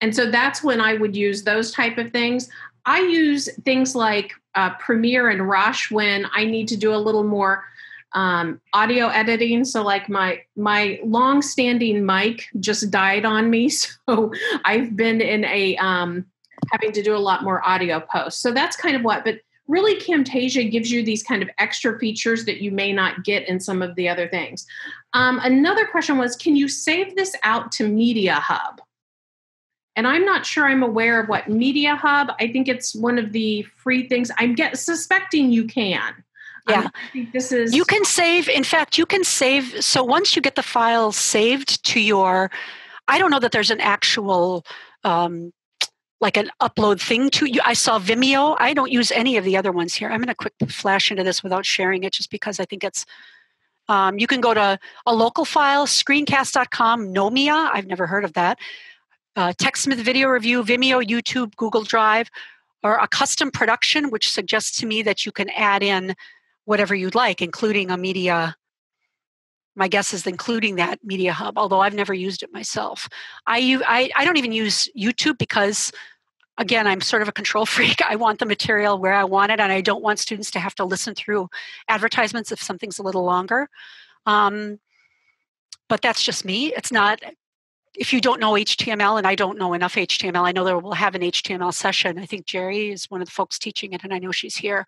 and so that's when I would use those type of things. I use things like uh, Premiere and Rush when I need to do a little more um, audio editing. So like my my long standing mic just died on me, so I've been in a um, having to do a lot more audio posts. So that's kind of what. But really, Camtasia gives you these kind of extra features that you may not get in some of the other things. Um, another question was, can you save this out to Media Hub? And I'm not sure I'm aware of what Media Hub. I think it's one of the free things. I'm get, suspecting you can. Yeah. Um, this is You can save in fact you can save so once you get the file saved to your I don't know that there's an actual um, like an upload thing to you. I saw Vimeo. I don't use any of the other ones here. I'm going to quick flash into this without sharing it just because I think it's um, you can go to a local file, screencast.com, Knowmia. I've never heard of that. Uh, TechSmith Video Review, Vimeo, YouTube, Google Drive, or a custom production, which suggests to me that you can add in whatever you'd like, including a media. My guess is including that media hub, although I've never used it myself. I, I, I don't even use YouTube because, again, I'm sort of a control freak. I want the material where I want it, and I don't want students to have to listen through advertisements if something's a little longer. Um, but that's just me. It's not if you don't know HTML, and I don't know enough HTML, I know that we'll have an HTML session. I think Jerry is one of the folks teaching it, and I know she's here.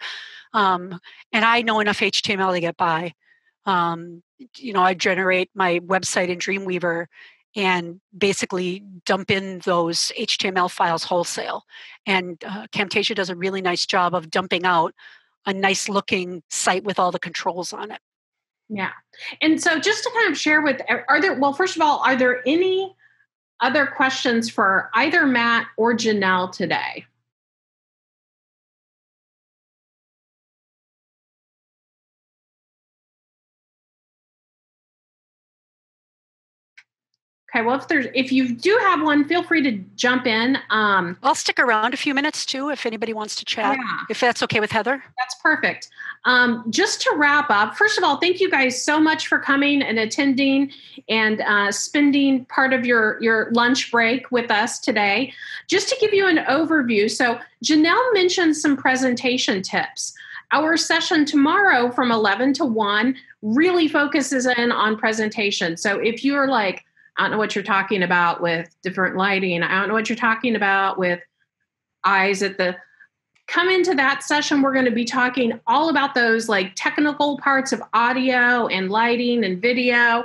Um, and I know enough HTML to get by. Um, you know, I generate my website in Dreamweaver and basically dump in those HTML files wholesale. And uh, Camtasia does a really nice job of dumping out a nice looking site with all the controls on it. Yeah. And so just to kind of share with are there well first of all are there any other questions for either Matt or Genelle today? Okay, well, if there's if you do have one, feel free to jump in. Um, I'll stick around a few minutes too if anybody wants to chat. Yeah. If that's okay with Heather. That's perfect. Um, just to wrap up, first of all, thank you guys so much for coming and attending and uh, spending part of your your lunch break with us today. Just to give you an overview, so Genelle mentioned some presentation tips. Our session tomorrow from 11 to 1 really focuses in on presentation. So if you're like I don't know what you're talking about with different lighting. I don't know what you're talking about with eyes at the come into that session we're going to be talking all about those like technical parts of audio and lighting and video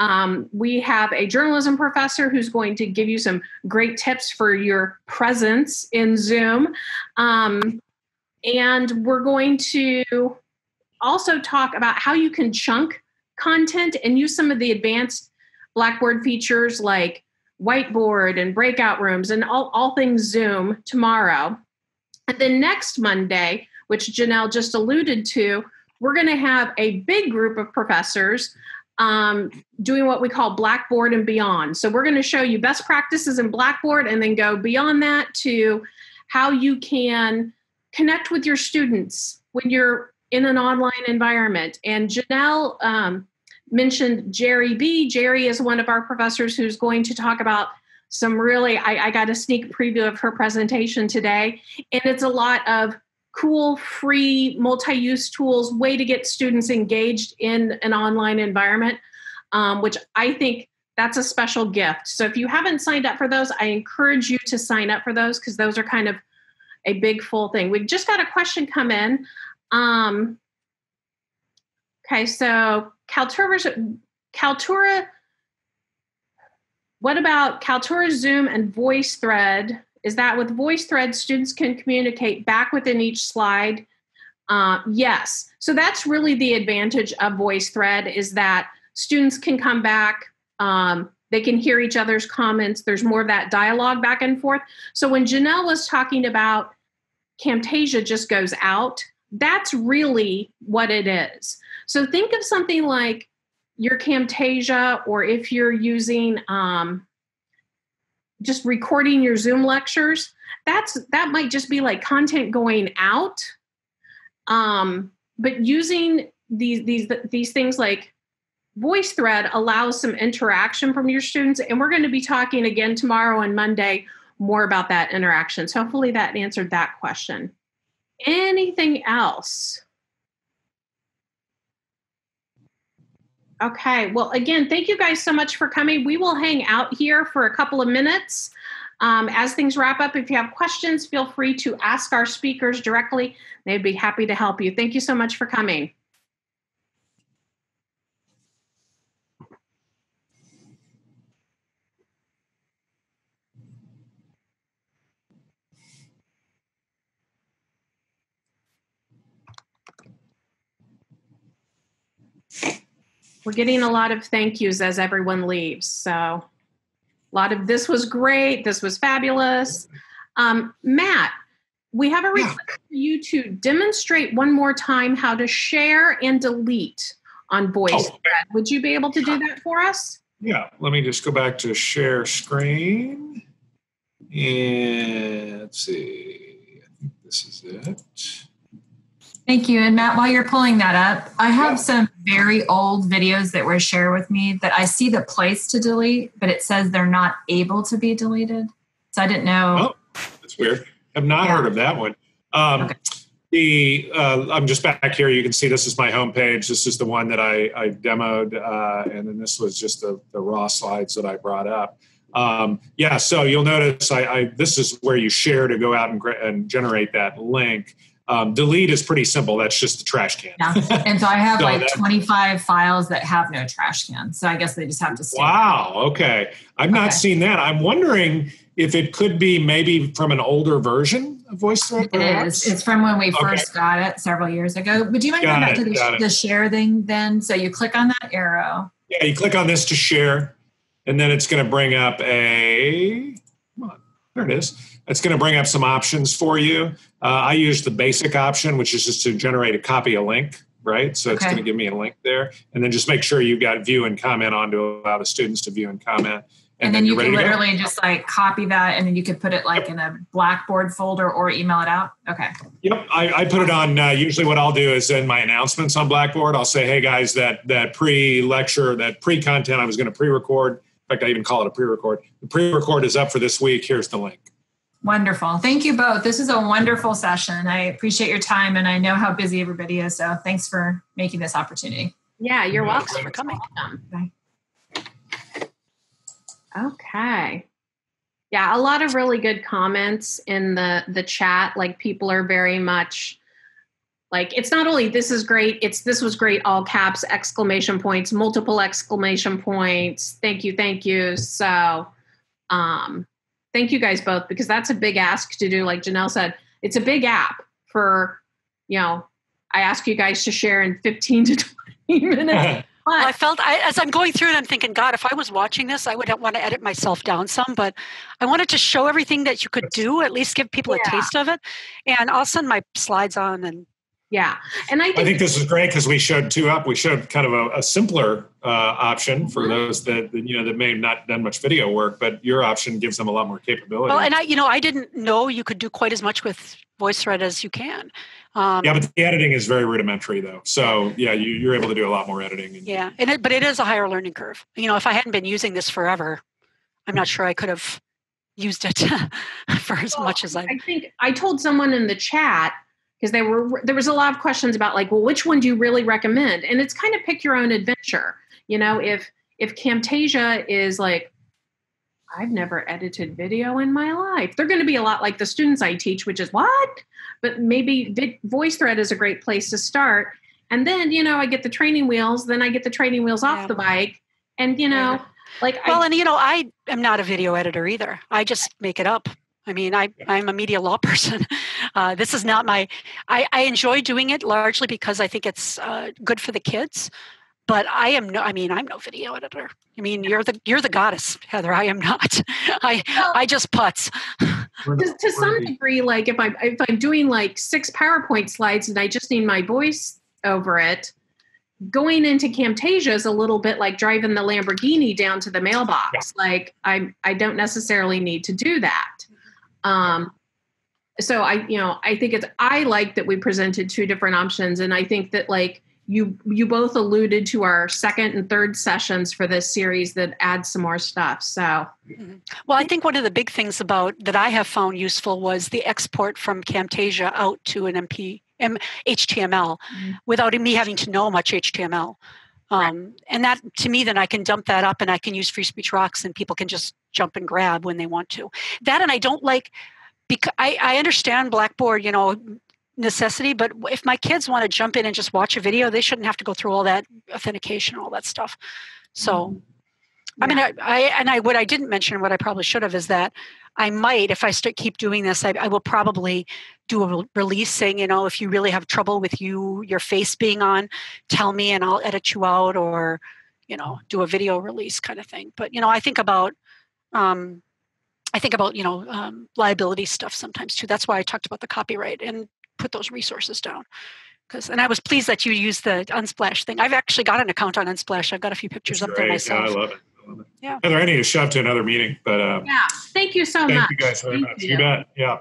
um, we have a journalism professor who's going to give you some great tips for your presence in zoom um, and we're going to also talk about how you can chunk content and use some of the advanced Blackboard features like whiteboard and breakout rooms and all, all things Zoom tomorrow. And then next Monday, which Genelle just alluded to, we're going to have a big group of professors um, doing what we call Blackboard and beyond. So we're going to show you best practices in Blackboard and then go beyond that to how you can connect with your students when you're in an online environment. And Genelle um, mentioned Jerry B. Jerry is one of our professors who's going to talk about some really, I, I got a sneak preview of her presentation today, and it's a lot of cool, free, multi use tools, way to get students engaged in an online environment, um, which I think that's a special gift. So if you haven't signed up for those, I encourage you to sign up for those because those are kind of a big full thing. We've just got a question come in. Um, okay, so Kaltura, what about Kaltura Zoom and VoiceThread? Is that with VoiceThread, students can communicate back within each slide? Uh, yes. So that's really the advantage of VoiceThread is that students can come back, um, they can hear each other's comments. There's more of that dialogue back and forth. So when Genelle was talking about Camtasia just goes out, that's really what it is. So think of something like your Camtasia, or if you're using um, just recording your Zoom lectures, that's that might just be like content going out. Um, but using these these these things like VoiceThread allows some interaction from your students, and we're going to be talking again tomorrow and Monday more about that interaction. So hopefully that answered that question. Anything else? Okay, well, again, thank you guys so much for coming. We will hang out here for a couple of minutes. Um, as things wrap up, if you have questions, feel free to ask our speakers directly. They'd be happy to help you. Thank you so much for coming. We're getting a lot of thank yous as everyone leaves. So a lot of this was great. This was fabulous. Um, Matt, we have a request yeah. for you to demonstrate one more time how to share and delete on voice. Oh, okay. Would you be able to do that for us? Yeah, let me just go back to share screen. And let's see, I think this is it. Thank you. And Matt, while you're pulling that up, I have yeah. some very old videos that were shared with me that I see the place to delete, but it says they're not able to be deleted. So I didn't know. Oh, that's weird. I've not yeah. heard of that one. Um, okay. The uh, I'm just back here. You can see this is my homepage. This is the one that I, I demoed, uh, and then this was just the, the raw slides that I brought up. Um, yeah, so you'll notice I, I, this is where you share to go out and, and generate that link. Um, delete is pretty simple. That's just the trash can. Yeah. And so I have so like that, 25 files that have no trash can. So I guess they just have to stay. Wow. There. Okay. I've not okay. seen that. I'm wondering if it could be maybe from an older version of VoiceThread. It is. It's from when we first got it several years ago. Would you mind going back to the, the share thing then? So you click on that arrow. Yeah, you click on this to share, and then it's going to bring up a. Come on, there it is it's going to bring up some options for you. Uh, I use the basic option, which is just to generate a copy a link, right? So it's going to give me a link there, and then just make sure you've got view and comment on to allow the students to view and comment. And, and then, then you can literally just like copy that, and then you could put it like yep. in a Blackboard folder or email it out. Okay. Yep, I, I put it on. Uh, usually, what I'll do is in my announcements on Blackboard, I'll say, "Hey guys, that that pre-lecture, that pre-content, I was going to pre-record. In fact, I even call it a pre-record. The pre-record is up for this week. Here's the link." Wonderful. Thank you both. This is a wonderful session. I appreciate your time and I know how busy everybody is. So thanks for making this opportunity. Yeah, you're welcome for coming. Bye. Okay. Yeah, a lot of really good comments in the the chat. Like people are very much like it's not only this is great, it's this was great, all caps, exclamation points, multiple exclamation points. Thank you, thank you. So um thank you guys both because that's a big ask to do. Like Genelle said, it's a big app for, you know, I ask you guys to share in 15 to 20 minutes. Well, I felt I, as I'm going through it, I'm thinking, God, if I was watching this, I would want to edit myself down some. But I wanted to show everything that you could do, at least give people yeah. a taste of it. And I'll send my slides on and yeah, and I think, I think this is great because we showed two up. We showed kind of a, a simpler uh, option for mm-hmm. those that, that, you know that may have not done much video work, but your option gives them a lot more capability. Well, and I, you know, I didn't know you could do quite as much with VoiceThread as you can. Um, yeah, but the editing is very rudimentary, though. So yeah, you, are able to do a lot more editing. And, yeah, and it, but it is a higher learning curve. You know, if I hadn't been using this forever, I'm not sure I could have used it for as well, much as I. I think I told someone in the chat because there were there was a lot of questions about like well which one do you really recommend and it's kind of pick your own adventure you know if if camtasia is like i've never edited video in my life they're going to be a lot like the students i teach which is what but maybe VoiceThread is a great place to start And then, you know, I get the training wheels, then I get the training wheels off Yeah. the bike. And, you know, like Well, I, and you know, I am not a video editor either. I just make it up. I mean, I, I'm a media law person. Uh, this is not my. I, I enjoy doing it largely because I think it's uh, good for the kids. But I am no. I mean, I'm no video editor. I mean, you're the you're the goddess, Heather. I am not. I Well- I just putz. To, to some degree, like if I'm if I'm doing like six PowerPoint slides and I just need my voice over it, going into Camtasia is a little bit like driving the Lamborghini down to the mailbox. Like I I don't necessarily need to do that. Um, so I you know I think it's I like that we presented two different options, and I think that like you you both alluded to our second and third sessions for this series that add some more stuff. So Well, I think one of the big things about that I have found useful was the export from Camtasia out to an MP M, HTML Mhm. without me having to know much HTML. Um, and that to me, then I can dump that up and I can use Free Speech Rocks and people can just jump and grab when they want to. That and I don't like because I, I understand Blackboard, you know, necessity, but if my kids want to jump in and just watch a video, they shouldn't have to go through all that authentication, all that stuff. So I mean, I, I and I what I didn't mention, what I probably should have, is that I might, if I start keep doing this, I, I will probably do a re- release saying, you know, if you really have trouble with you your face being on, tell me and I'll edit you out, or you know, do a video release kind of thing. But you know, I think about, um, I think about you know um, liability stuff sometimes too. That's why I talked about the copyright and put those resources down. Because and I was pleased that you used the Unsplash thing. I've actually got an account on Unsplash. I've got a few pictures It's up there myself. Yeah, I love it. I love it. Yeah. Heather, I need to shove to another meeting, but uh, yeah, thank you so thank much. you guys very Thank much. you. You bet. Yeah.